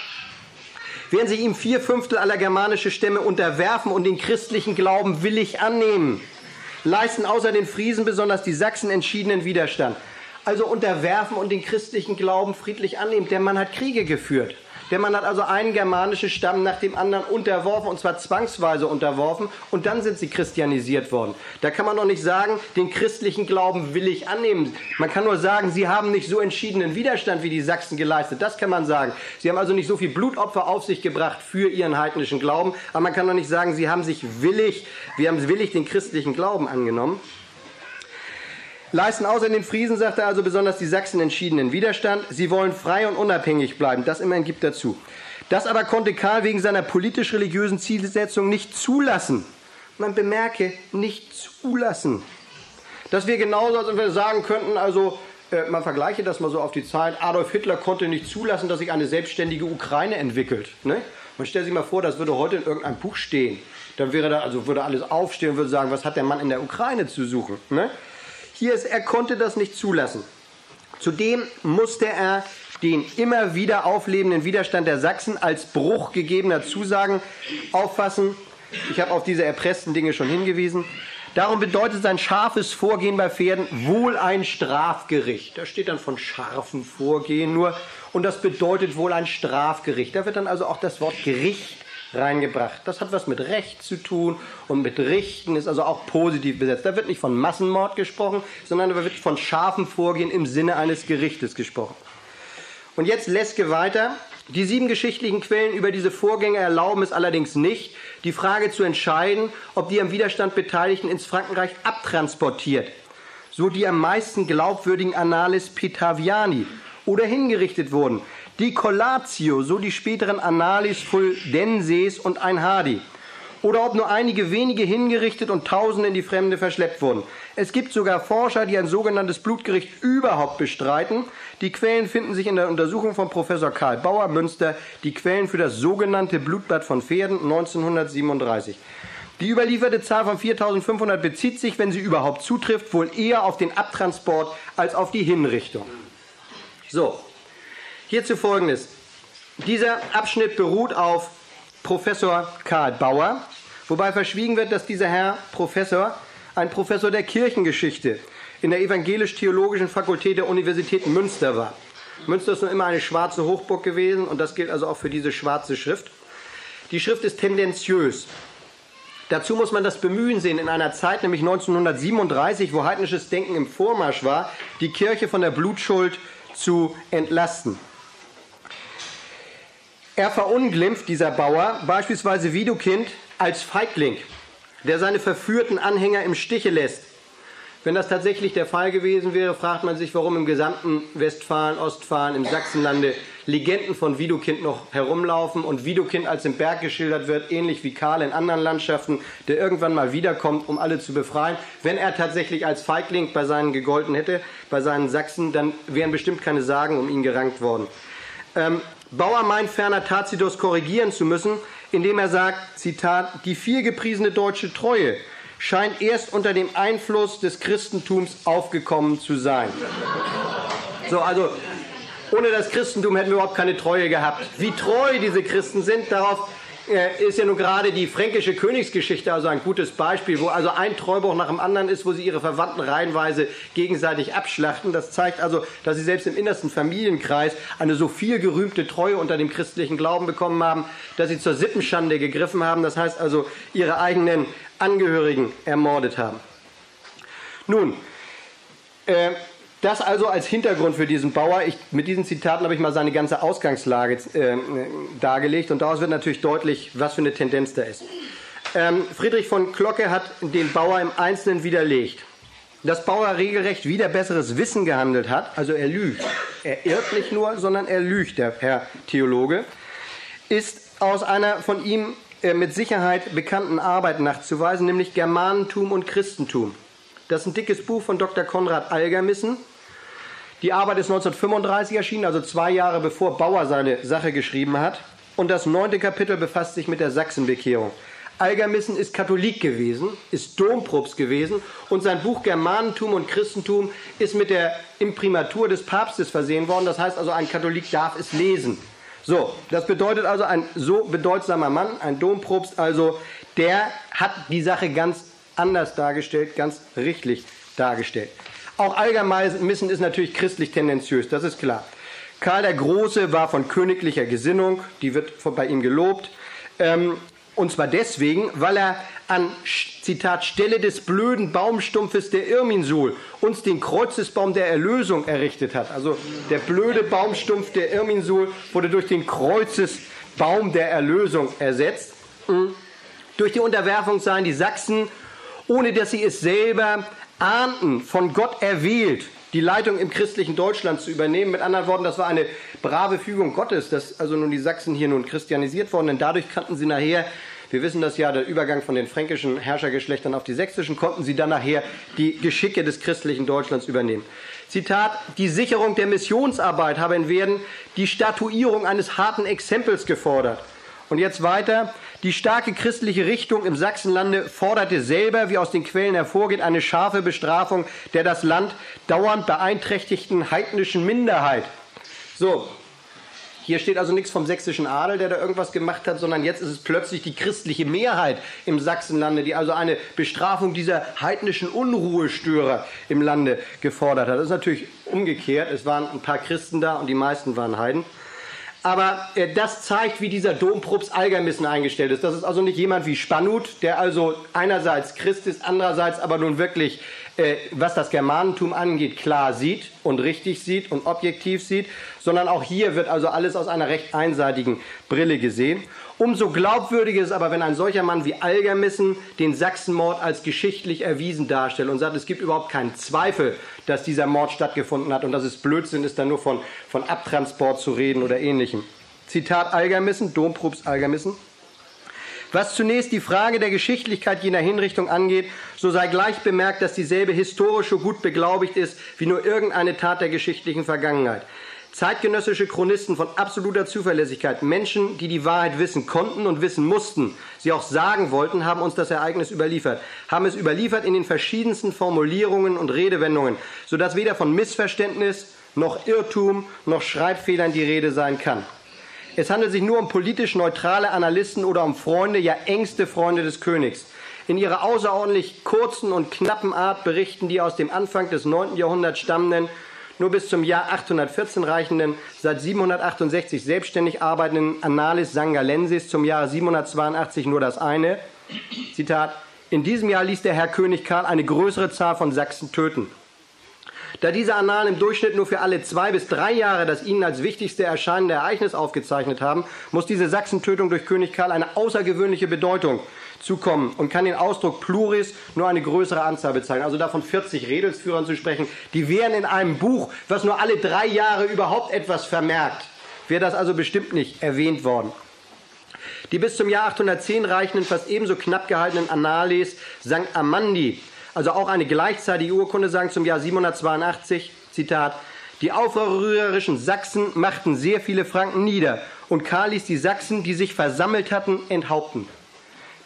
werden sich ihm vier Fünftel aller germanischen Stämme unterwerfen und den christlichen Glauben willig annehmen, leisten außer den Friesen besonders die Sachsen entschiedenen Widerstand. Also unterwerfen und den christlichen Glauben friedlich annehmen. Der Mann hat Kriege geführt. Der Mann hat also einen germanischen Stamm nach dem anderen unterworfen, und zwar zwangsweise unterworfen, und dann sind sie christianisiert worden. Da kann man doch nicht sagen, den christlichen Glauben will ich annehmen. Man kann nur sagen, sie haben nicht so entschiedenen Widerstand wie die Sachsen geleistet. Das kann man sagen. Sie haben also nicht so viel Blutopfer auf sich gebracht für ihren heidnischen Glauben, aber man kann doch nicht sagen, sie haben sich willig, wir haben willig den christlichen Glauben angenommen leisten außer den Friesen, sagt er also besonders die Sachsen entschiedenen Widerstand. Sie wollen frei und unabhängig bleiben. Das immerhin gibt dazu. Das aber konnte Karl wegen seiner politisch-religiösen Zielsetzung nicht zulassen. Man bemerke, nicht zulassen. Das wäre genauso, als wir sagen könnten, also äh, man vergleiche das mal so auf die Zeit, Adolf Hitler konnte nicht zulassen, dass sich eine selbstständige Ukraine entwickelt. Ne? Man stellt sich mal vor, das würde heute in irgendeinem Buch stehen. Dann wäre da, also würde alles aufstehen und würde sagen, was hat der Mann in der Ukraine zu suchen? Ne? Hier ist, er konnte das nicht zulassen. Zudem musste er den immer wieder auflebenden Widerstand der Sachsen als Bruch gegebener Zusagen auffassen. Ich habe auf diese erpressten Dinge schon hingewiesen. Darum bedeutet sein scharfes Vorgehen bei Pferden wohl ein Strafgericht. Da steht dann von scharfem Vorgehen nur. Und das bedeutet wohl ein Strafgericht. Da wird dann also auch das Wort Gericht reingebracht. Das hat was mit Recht zu tun und mit Richten ist also auch positiv besetzt. Da wird nicht von Massenmord gesprochen, sondern da wird von scharfem Vorgehen im Sinne eines Gerichtes gesprochen. Und jetzt Leske weiter. Die sieben geschichtlichen Quellen über diese Vorgänge erlauben es allerdings nicht, die Frage zu entscheiden, ob die am Widerstand Beteiligten ins Frankenreich abtransportiert, so die am meisten glaubwürdigen Annales Petaviani, oder hingerichtet wurden, die Collatio, so die späteren Analis Fuldenses und ein Hardy. Oder ob nur einige wenige hingerichtet und Tausende in die Fremde verschleppt wurden. Es gibt sogar Forscher, die ein sogenanntes Blutgericht überhaupt bestreiten. Die Quellen finden sich in der Untersuchung von Professor Karl Bauer Münster, die Quellen für das sogenannte Blutbad von Pferden 1937. Die überlieferte Zahl von 4500 bezieht sich, wenn sie überhaupt zutrifft, wohl eher auf den Abtransport als auf die Hinrichtung. So, hierzu folgendes. Dieser Abschnitt beruht auf Professor Karl Bauer, wobei verschwiegen wird, dass dieser Herr Professor ein Professor der Kirchengeschichte in der evangelisch-theologischen Fakultät der Universität Münster war. Münster ist noch immer eine schwarze Hochburg gewesen und das gilt also auch für diese schwarze Schrift. Die Schrift ist tendenziös. Dazu muss man das Bemühen sehen, in einer Zeit, nämlich 1937, wo heidnisches Denken im Vormarsch war, die Kirche von der Blutschuld zu entlasten. Er verunglimpft, dieser Bauer, beispielsweise Widukind als Feigling, der seine verführten Anhänger im Stiche lässt. Wenn das tatsächlich der Fall gewesen wäre, fragt man sich, warum im gesamten Westfalen, Ostfalen, im Sachsenlande Legenden von Widukind noch herumlaufen und Widukind als im Berg geschildert wird, ähnlich wie Karl in anderen Landschaften, der irgendwann mal wiederkommt, um alle zu befreien. Wenn er tatsächlich als Feigling bei seinen gegolten hätte, bei seinen Sachsen, dann wären bestimmt keine Sagen um ihn gerankt worden. Ähm, Bauer meint ferner Tacitus korrigieren zu müssen, indem er sagt, Zitat, die vielgepriesene deutsche Treue scheint erst unter dem Einfluss des Christentums aufgekommen zu sein. So, also ohne das Christentum hätten wir überhaupt keine Treue gehabt. Wie treu diese Christen sind, darauf ist ja nun gerade die fränkische Königsgeschichte also ein gutes Beispiel, wo also ein Treubruch nach dem anderen ist, wo sie ihre Verwandten reihenweise gegenseitig abschlachten. Das zeigt also, dass sie selbst im innersten Familienkreis eine so viel gerühmte Treue unter dem christlichen Glauben bekommen haben, dass sie zur Sippenschande gegriffen haben. Das heißt also, ihre eigenen Angehörigen ermordet haben. Nun, äh, das also als Hintergrund für diesen Bauer. Ich, mit diesen Zitaten habe ich mal seine ganze Ausgangslage äh, dargelegt und daraus wird natürlich deutlich, was für eine Tendenz da ist. Ähm, Friedrich von Glocke hat den Bauer im Einzelnen widerlegt. Dass Bauer regelrecht wieder besseres Wissen gehandelt hat, also er lügt. Er irrt nicht nur, sondern er lügt, der Herr Theologe, ist aus einer von ihm äh, mit Sicherheit bekannten Arbeit nachzuweisen, nämlich Germanentum und Christentum. Das ist ein dickes Buch von Dr. Konrad Algermissen. Die Arbeit ist 1935 erschienen, also zwei Jahre bevor Bauer seine Sache geschrieben hat. Und das neunte Kapitel befasst sich mit der Sachsenbekehrung. Algermissen ist Katholik gewesen, ist Domprobst gewesen und sein Buch Germanentum und Christentum ist mit der Imprimatur des Papstes versehen worden. Das heißt also, ein Katholik darf es lesen. So, das bedeutet also, ein so bedeutsamer Mann, ein Domprobst, also, der hat die Sache ganz anders dargestellt, ganz richtig dargestellt. Auch Allgemeinwissen ist natürlich christlich tendenziös, das ist klar. Karl der Große war von königlicher Gesinnung, die wird bei ihm gelobt. Ähm, und zwar deswegen, weil er an, Zitat, Stelle des blöden Baumstumpfes der Irminsul uns den Kreuzesbaum der Erlösung errichtet hat. Also der blöde Baumstumpf der Irminsul wurde durch den Kreuzesbaum der Erlösung ersetzt. Mhm. Durch die Unterwerfung seien die Sachsen ohne dass sie es selber ahnten, von Gott erwählt, die Leitung im christlichen Deutschland zu übernehmen. Mit anderen Worten, das war eine brave Fügung Gottes, dass also nun die Sachsen hier nun christianisiert wurden, denn dadurch kannten sie nachher, wir wissen das ja, der Übergang von den fränkischen Herrschergeschlechtern auf die sächsischen, konnten sie dann nachher die Geschicke des christlichen Deutschlands übernehmen. Zitat, die Sicherung der Missionsarbeit habe in Werden die Statuierung eines harten Exempels gefordert. Und jetzt weiter. Die starke christliche Richtung im Sachsenlande forderte selber, wie aus den Quellen hervorgeht, eine scharfe Bestrafung der das Land dauernd beeinträchtigten heidnischen Minderheit. So, hier steht also nichts vom sächsischen Adel, der da irgendwas gemacht hat, sondern jetzt ist es plötzlich die christliche Mehrheit im Sachsenlande, die also eine Bestrafung dieser heidnischen Unruhestörer im Lande gefordert hat. Das ist natürlich umgekehrt. Es waren ein paar Christen da und die meisten waren Heiden. Aber äh, das zeigt, wie dieser Domprobst Algermissen eingestellt ist. Das ist also nicht jemand wie Spannut, der also einerseits Christ ist, andererseits aber nun wirklich, äh, was das Germanentum angeht, klar sieht und richtig sieht und objektiv sieht, sondern auch hier wird also alles aus einer recht einseitigen Brille gesehen. Umso glaubwürdiger ist aber, wenn ein solcher Mann wie Algermissen den Sachsenmord als geschichtlich erwiesen darstellt und sagt, es gibt überhaupt keinen Zweifel, dass dieser Mord stattgefunden hat und dass es Blödsinn ist, dann nur von, von Abtransport zu reden oder ähnlichem. Zitat Algermissen, Domprobst Algermissen. Was zunächst die Frage der Geschichtlichkeit jener Hinrichtung angeht, so sei gleich bemerkt, dass dieselbe historisch so gut beglaubigt ist wie nur irgendeine Tat der geschichtlichen Vergangenheit. Zeitgenössische Chronisten von absoluter Zuverlässigkeit, Menschen, die die Wahrheit wissen konnten und wissen mussten, sie auch sagen wollten, haben uns das Ereignis überliefert, haben es überliefert in den verschiedensten Formulierungen und Redewendungen, sodass weder von Missverständnis noch Irrtum noch Schreibfehlern die Rede sein kann. Es handelt sich nur um politisch neutrale Analysten oder um Freunde, ja engste Freunde des Königs. In ihrer außerordentlich kurzen und knappen Art berichten die aus dem Anfang des 9. Jahrhunderts stammenden nur bis zum Jahr 814 reichenden, seit 768 selbstständig arbeitenden Annales Sangalensis zum Jahre 782 nur das eine. Zitat: In diesem Jahr ließ der Herr König Karl eine größere Zahl von Sachsen töten. Da diese Annalen im Durchschnitt nur für alle zwei bis drei Jahre das ihnen als wichtigste erscheinende Ereignis aufgezeichnet haben, muss diese Sachsentötung durch König Karl eine außergewöhnliche Bedeutung zukommen und kann den Ausdruck Pluris nur eine größere Anzahl bezeichnen. Also davon 40 Redelsführern zu sprechen, die wären in einem Buch, was nur alle drei Jahre überhaupt etwas vermerkt, wäre das also bestimmt nicht erwähnt worden. Die bis zum Jahr 810 reichenden, fast ebenso knapp gehaltenen Annales St. Amandi, also auch eine gleichzeitige Urkunde, sagen zum Jahr 782, Zitat, die aufrührerischen Sachsen machten sehr viele Franken nieder und Karl ließ die Sachsen, die sich versammelt hatten, enthaupten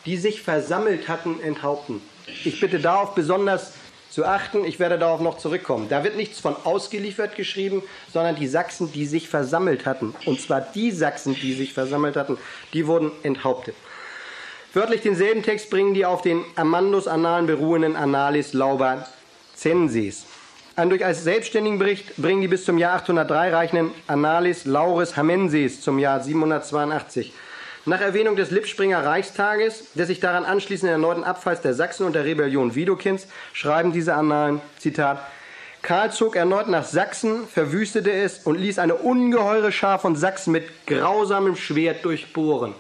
die sich versammelt hatten, enthaupten. Ich bitte darauf besonders zu achten, ich werde darauf noch zurückkommen. Da wird nichts von ausgeliefert geschrieben, sondern die Sachsen, die sich versammelt hatten. Und zwar die Sachsen, die sich versammelt hatten, die wurden enthauptet. Wörtlich denselben Text bringen die auf den Amandus-Annalen beruhenden Annalis Lauber Censis. Einen durch als selbstständigen Bericht bringen die bis zum Jahr 803 reichenden Annalis Lauris Hamenses zum Jahr 782. Nach Erwähnung des Lippspringer Reichstages, der sich daran anschließenden erneuten Abfalls der Sachsen und der Rebellion Widokins, schreiben diese Annalen, Zitat, Karl zog erneut nach Sachsen, verwüstete es und ließ eine ungeheure Schar von Sachsen mit grausamem Schwert durchbohren.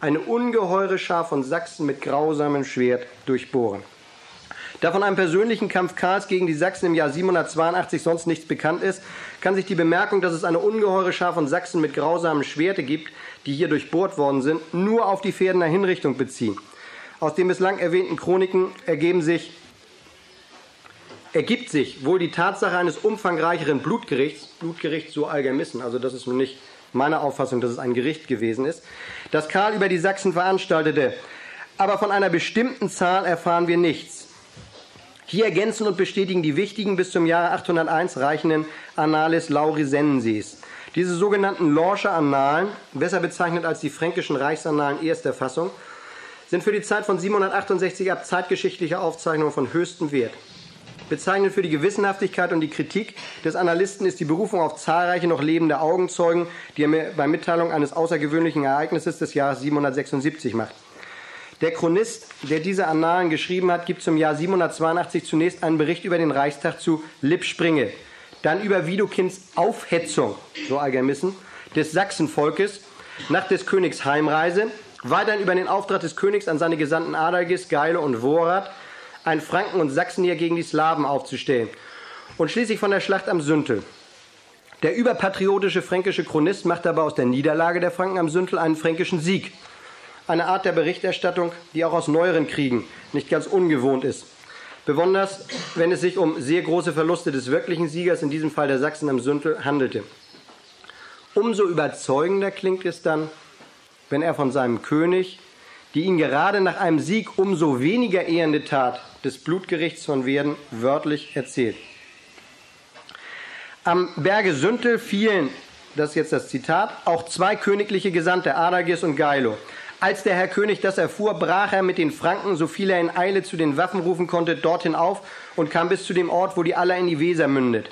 Eine ungeheure Schar von Sachsen mit grausamem Schwert durchbohren. Da von einem persönlichen Kampf Karls gegen die Sachsen im Jahr 782 sonst nichts bekannt ist, kann sich die Bemerkung, dass es eine ungeheure Schar von Sachsen mit grausamen Schwerte gibt, die hier durchbohrt worden sind, nur auf die Pferdener Hinrichtung beziehen. Aus den bislang erwähnten Chroniken ergeben sich, ergibt sich wohl die Tatsache eines umfangreicheren Blutgerichts, Blutgericht so allgemissen, also das ist nun nicht meine Auffassung, dass es ein Gericht gewesen ist, das Karl über die Sachsen veranstaltete. Aber von einer bestimmten Zahl erfahren wir nichts. Hier ergänzen und bestätigen die wichtigen bis zum Jahre 801 reichenden Annales Laurisensis. Diese sogenannten Lorscher Annalen, besser bezeichnet als die fränkischen Reichsannalen erster Fassung, sind für die Zeit von 768 ab zeitgeschichtlicher Aufzeichnung von höchstem Wert. Bezeichnend für die Gewissenhaftigkeit und die Kritik des Analysten ist die Berufung auf zahlreiche noch lebende Augenzeugen, die er bei Mitteilung eines außergewöhnlichen Ereignisses des Jahres 776 macht. Der Chronist, der diese Annalen geschrieben hat, gibt zum Jahr 782 zunächst einen Bericht über den Reichstag zu Lippspringe, dann über Widokins Aufhetzung, so Algermissen, des Sachsenvolkes nach des Königs Heimreise, weiterhin über den Auftrag des Königs an seine Gesandten Adalgis, Geile und Worat, ein Franken- und Sachsenheer gegen die Slawen aufzustellen und schließlich von der Schlacht am Süntel. Der überpatriotische fränkische Chronist macht dabei aus der Niederlage der Franken am Süntel einen fränkischen Sieg. Eine Art der Berichterstattung, die auch aus neueren Kriegen nicht ganz ungewohnt ist. Besonders, wenn es sich um sehr große Verluste des wirklichen Siegers, in diesem Fall der Sachsen am Sündel, handelte. Umso überzeugender klingt es dann, wenn er von seinem König die ihn gerade nach einem Sieg umso weniger ehrende Tat des Blutgerichts von Werden wörtlich erzählt. Am Berge Süntel fielen, das ist jetzt das Zitat, auch zwei königliche Gesandte, Adagis und Geilo. Als der Herr König das erfuhr, brach er mit den Franken, so viel er in Eile zu den Waffen rufen konnte, dorthin auf und kam bis zu dem Ort, wo die Aller in die Weser mündet.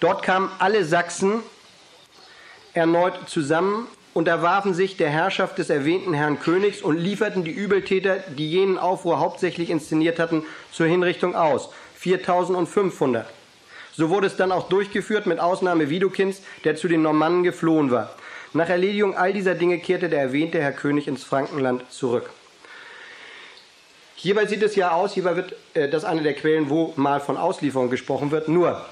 Dort kamen alle Sachsen erneut zusammen und erwarfen sich der Herrschaft des erwähnten Herrn Königs und lieferten die Übeltäter, die jenen Aufruhr hauptsächlich inszeniert hatten, zur Hinrichtung aus. 4500. So wurde es dann auch durchgeführt, mit Ausnahme Widokins, der zu den Normannen geflohen war. Nach Erledigung all dieser Dinge kehrte der erwähnte Herr König ins Frankenland zurück. Hierbei sieht es ja aus, hierbei wird äh, das eine der Quellen, wo mal von Auslieferung gesprochen wird. Nur,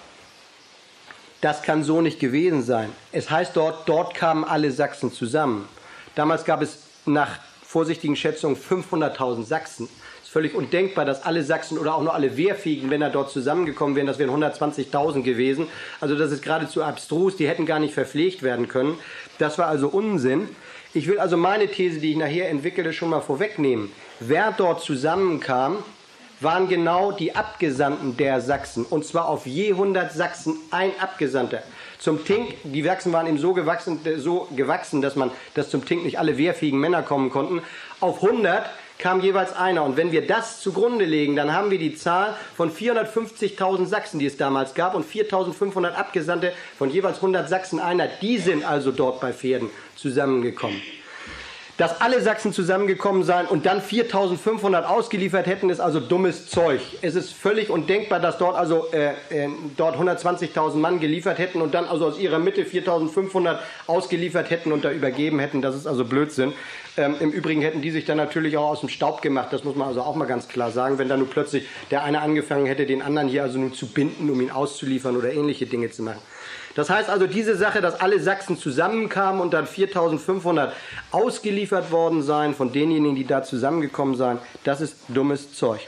das kann so nicht gewesen sein. Es heißt dort, dort kamen alle Sachsen zusammen. Damals gab es nach vorsichtigen Schätzungen 500.000 Sachsen. Völlig undenkbar, dass alle Sachsen oder auch nur alle Wehrfähigen, wenn er dort zusammengekommen wären, das wären 120.000 gewesen. Also das ist geradezu abstrus, die hätten gar nicht verpflegt werden können. Das war also Unsinn. Ich will also meine These, die ich nachher entwickele, schon mal vorwegnehmen. Wer dort zusammenkam, waren genau die Abgesandten der Sachsen. Und zwar auf je 100 Sachsen ein Abgesandter. Zum Tink, die Sachsen waren eben so gewachsen, so gewachsen, dass man, dass zum Tink nicht alle wehrfähigen Männer kommen konnten. Auf 100 kam jeweils einer. Und wenn wir das zugrunde legen, dann haben wir die Zahl von 450.000 Sachsen, die es damals gab, und 4.500 Abgesandte von jeweils 100 Sachsen einer. Die sind also dort bei Pferden zusammengekommen. Dass alle Sachsen zusammengekommen seien und dann 4500 ausgeliefert hätten, ist also dummes Zeug. Es ist völlig undenkbar, dass dort also äh, äh, dort 120.000 Mann geliefert hätten und dann also aus ihrer Mitte 4500 ausgeliefert hätten und da übergeben hätten. Das ist also Blödsinn. Ähm, Im Übrigen hätten die sich dann natürlich auch aus dem Staub gemacht. Das muss man also auch mal ganz klar sagen. Wenn dann nur plötzlich der eine angefangen hätte, den anderen hier also nur zu binden, um ihn auszuliefern oder ähnliche Dinge zu machen. Das heißt also, diese Sache, dass alle Sachsen zusammenkamen und dann 4500 ausgeliefert worden seien von denjenigen, die da zusammengekommen seien, das ist dummes Zeug.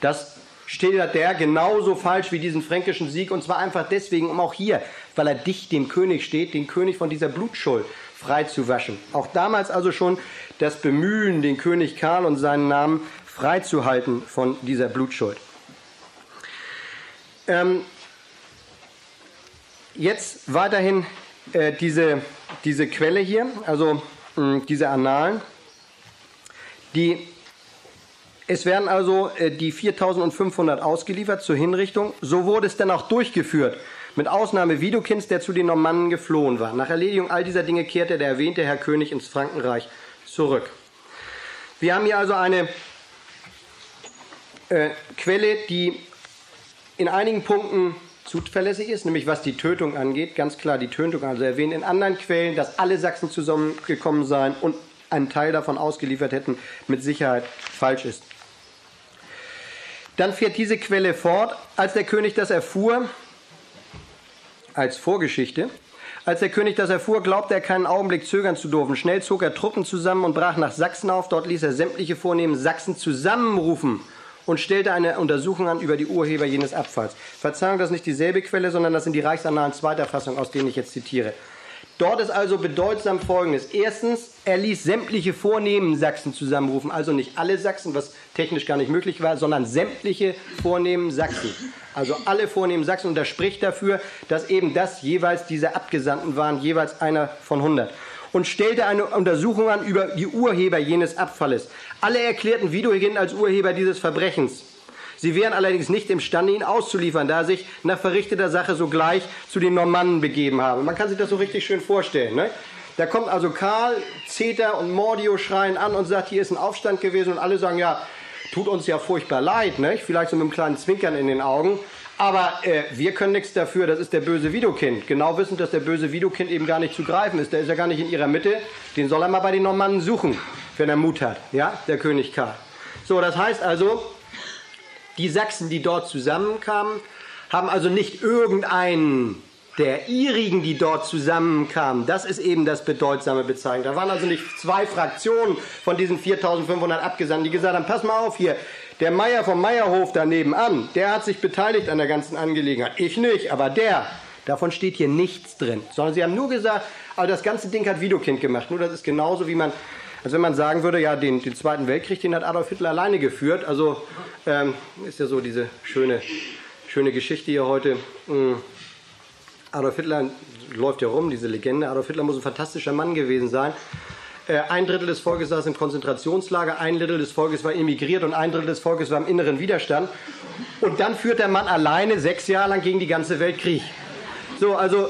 Das steht der genauso falsch wie diesen fränkischen Sieg und zwar einfach deswegen, um auch hier, weil er dicht dem König steht, den König von dieser Blutschuld freizuwaschen. Auch damals also schon das Bemühen, den König Karl und seinen Namen freizuhalten von dieser Blutschuld. Ähm, Jetzt weiterhin äh, diese, diese Quelle hier, also mh, diese Annalen. Die, es werden also äh, die 4500 ausgeliefert zur Hinrichtung. So wurde es dann auch durchgeführt. Mit Ausnahme Widukinds, der zu den Normannen geflohen war. Nach Erledigung all dieser Dinge kehrte der erwähnte Herr König ins Frankenreich zurück. Wir haben hier also eine äh, Quelle, die in einigen Punkten zuverlässig ist, nämlich was die Tötung angeht. Ganz klar die Tötung, also erwähnt in anderen Quellen, dass alle Sachsen zusammengekommen seien und einen Teil davon ausgeliefert hätten, mit Sicherheit falsch ist. Dann fährt diese Quelle fort, als der König das erfuhr, als Vorgeschichte, als der König das erfuhr, glaubte er keinen Augenblick zögern zu dürfen. Schnell zog er Truppen zusammen und brach nach Sachsen auf. Dort ließ er sämtliche vornehmen Sachsen zusammenrufen und stellte eine Untersuchung an über die Urheber jenes Abfalls. Verzeihung, das ist nicht dieselbe Quelle, sondern das sind die Reichsannalen zweiter Fassung, aus denen ich jetzt zitiere. Dort ist also bedeutsam Folgendes. Erstens, er ließ sämtliche vornehmen Sachsen zusammenrufen, also nicht alle Sachsen, was technisch gar nicht möglich war, sondern sämtliche vornehmen Sachsen. Also alle vornehmen Sachsen und das spricht dafür, dass eben das jeweils diese Abgesandten waren, jeweils einer von 100 und stellte eine Untersuchung an über die Urheber jenes Abfalles. Alle erklärten Widukind als Urheber dieses Verbrechens. Sie wären allerdings nicht imstande, ihn auszuliefern, da er sich nach verrichteter Sache sogleich zu den Normannen begeben habe. Man kann sich das so richtig schön vorstellen. Ne? Da kommt also Karl, Zeter und Mordio schreien an und sagt, hier ist ein Aufstand gewesen und alle sagen, ja, tut uns ja furchtbar leid, ne? vielleicht so mit einem kleinen Zwinkern in den Augen. Aber äh, wir können nichts dafür, das ist der böse Widokind. Genau wissen, dass der böse Widokind eben gar nicht zu greifen ist. Der ist ja gar nicht in ihrer Mitte. Den soll er mal bei den Normannen suchen, wenn er Mut hat. Ja, der König Karl. So, das heißt also, die Sachsen, die dort zusammenkamen, haben also nicht irgendeinen der ihrigen, die dort zusammenkamen. Das ist eben das bedeutsame Bezeichnen. Da waren also nicht zwei Fraktionen von diesen 4500 Abgesandten, die gesagt haben, pass mal auf hier, der Meier vom Meierhof daneben an, der hat sich beteiligt an der ganzen Angelegenheit. Ich nicht, aber der. Davon steht hier nichts drin. Sondern sie haben nur gesagt, aber das ganze Ding hat Widokind gemacht. Nur das ist genauso, wie man als wenn man sagen würde, ja, den, den Zweiten Weltkrieg, den hat Adolf Hitler alleine geführt. Also ähm, ist ja so diese schöne, schöne Geschichte hier heute. Hm. Adolf Hitler läuft ja rum, diese Legende. Adolf Hitler muss ein fantastischer Mann gewesen sein. Äh, ein Drittel des Volkes saß im Konzentrationslager, ein Drittel des Volkes war emigriert und ein Drittel des Volkes war im inneren Widerstand. Und dann führt der Mann alleine sechs Jahre lang gegen die ganze Welt Krieg. So, also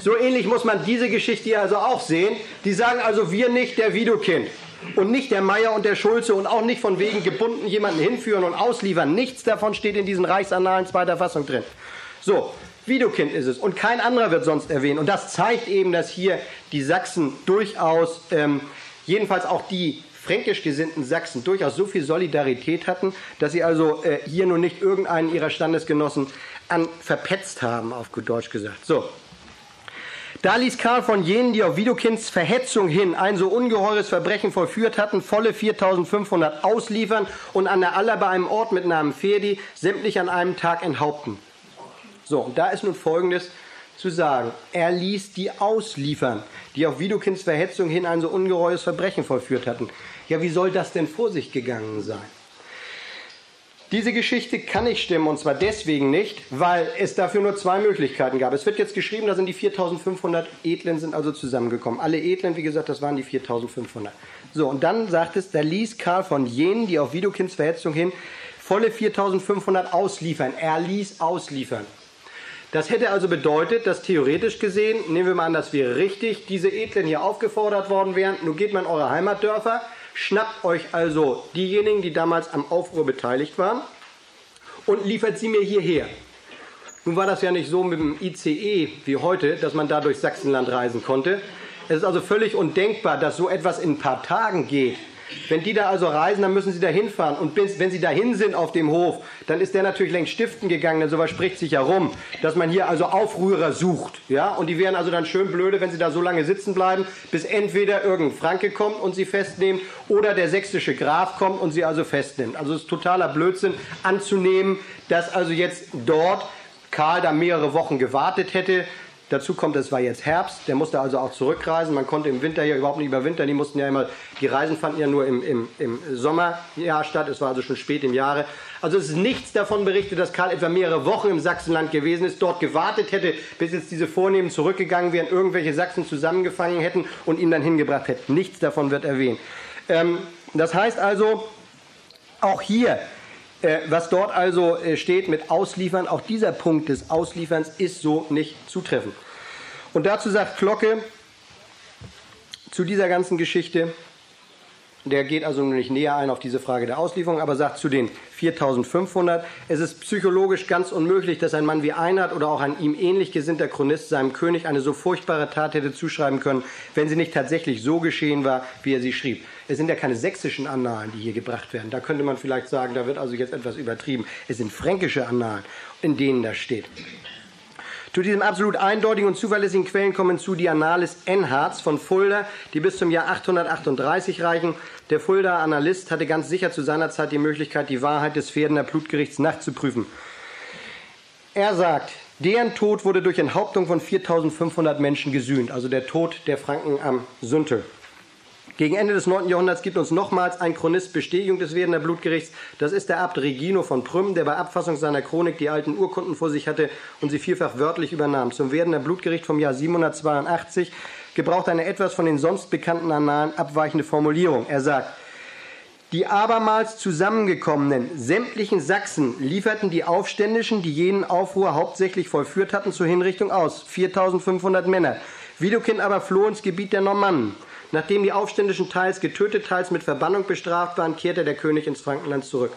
so ähnlich muss man diese Geschichte hier also auch sehen. Die sagen also, wir nicht der Widokind und nicht der Meier und der Schulze und auch nicht von wegen gebunden jemanden hinführen und ausliefern. Nichts davon steht in diesen Reichsannalen zweiter Fassung drin. So, Widokind ist es und kein anderer wird sonst erwähnt. Und das zeigt eben, dass hier die Sachsen durchaus, ähm, jedenfalls auch die fränkisch gesinnten Sachsen, durchaus so viel Solidarität hatten, dass sie also äh, hier nur nicht irgendeinen ihrer Standesgenossen an verpetzt haben, auf gut Deutsch gesagt. So, Da ließ Karl von jenen, die auf Widukinds Verhetzung hin ein so ungeheures Verbrechen vollführt hatten, volle 4500 ausliefern und an der Aller bei einem Ort mit Namen Ferdi sämtlich an einem Tag enthaupten. So, und da ist nun Folgendes zu sagen. Er ließ die ausliefern, die auf Widukinds Verhetzung hin ein so ungeheures Verbrechen vollführt hatten. Ja, wie soll das denn vor sich gegangen sein? Diese Geschichte kann nicht stimmen und zwar deswegen nicht, weil es dafür nur zwei Möglichkeiten gab. Es wird jetzt geschrieben, da sind die 4500 Edlen sind also zusammengekommen. Alle Edlen, wie gesagt, das waren die 4500. So, und dann sagt es, da ließ Karl von jenen, die auf Widukinds Verhetzung hin volle 4500 ausliefern. Er ließ ausliefern. Das hätte also bedeutet, dass theoretisch gesehen, nehmen wir mal an, das wäre richtig, diese Edlen hier aufgefordert worden wären, nun geht man in eure Heimatdörfer, Schnappt euch also diejenigen, die damals am Aufruhr beteiligt waren und liefert sie mir hierher. Nun war das ja nicht so mit dem ICE wie heute, dass man da durch Sachsenland reisen konnte. Es ist also völlig undenkbar, dass so etwas in ein paar Tagen geht. Wenn die da also reisen, dann müssen sie da hinfahren. Und wenn sie dahin sind auf dem Hof, dann ist der natürlich längst stiften gegangen, denn sowas spricht sich herum, dass man hier also Aufrührer sucht. Ja? Und die wären also dann schön blöde, wenn sie da so lange sitzen bleiben, bis entweder irgendein Franke kommt und sie festnehmen oder der sächsische Graf kommt und sie also festnimmt. Also es ist totaler Blödsinn anzunehmen, dass also jetzt dort Karl da mehrere Wochen gewartet hätte, Dazu kommt, es war jetzt Herbst, der musste also auch zurückreisen. Man konnte im Winter hier überhaupt nicht überwintern. Die mussten ja immer, die Reisen fanden ja nur im, im, im Sommerjahr statt. Es war also schon spät im Jahre. Also es ist nichts davon berichtet, dass Karl etwa mehrere Wochen im Sachsenland gewesen ist, dort gewartet hätte, bis jetzt diese Vornehmen zurückgegangen wären, irgendwelche Sachsen zusammengefangen hätten und ihn dann hingebracht hätten. Nichts davon wird erwähnt. Ähm, das heißt also, auch hier was dort also äh, steht mit Ausliefern, auch dieser Punkt des Auslieferns ist so nicht zutreffend. Und dazu sagt Glocke zu dieser ganzen Geschichte, der geht also nicht näher ein auf diese Frage der Auslieferung, aber sagt zu den 4500, es ist psychologisch ganz unmöglich, dass ein Mann wie Einhard oder auch ein ihm ähnlich gesinnter Chronist seinem König eine so furchtbare Tat hätte zuschreiben können, wenn sie nicht tatsächlich so geschehen war, wie er sie schrieb. Es sind ja keine sächsischen Annalen, die hier gebracht werden. Da könnte man vielleicht sagen, da wird also jetzt etwas übertrieben. Es sind fränkische Annalen, in denen das steht. Zu diesem absolut eindeutigen und zuverlässigen Quellen kommen zu die Annales Enhards von Fulda, die bis zum Jahr 838 reichen. Der Fulda Analyst hatte ganz sicher zu seiner Zeit die Möglichkeit, die Wahrheit des Pferdener Blutgerichts nachzuprüfen. Er sagt, deren Tod wurde durch Enthauptung von 4500 Menschen gesühnt, also der Tod der Franken am Süntel. Gegen Ende des 9. Jahrhunderts gibt uns nochmals ein Chronist Bestätigung des Werdener Blutgerichts. Das ist der Abt Regino von Prüm, der bei Abfassung seiner Chronik die alten Urkunden vor sich hatte und sie vielfach wörtlich übernahm. Zum Werdener Blutgericht vom Jahr 782 gebraucht eine etwas von den sonst bekannten Annalen abweichende Formulierung. Er sagt, die abermals zusammengekommenen sämtlichen Sachsen lieferten die Aufständischen, die jenen Aufruhr hauptsächlich vollführt hatten, zur Hinrichtung aus. 4500 Männer. Widukind aber floh ins Gebiet der Normannen. Nachdem die Aufständischen teils getötet, teils mit Verbannung bestraft waren, kehrte der König ins Frankenland zurück.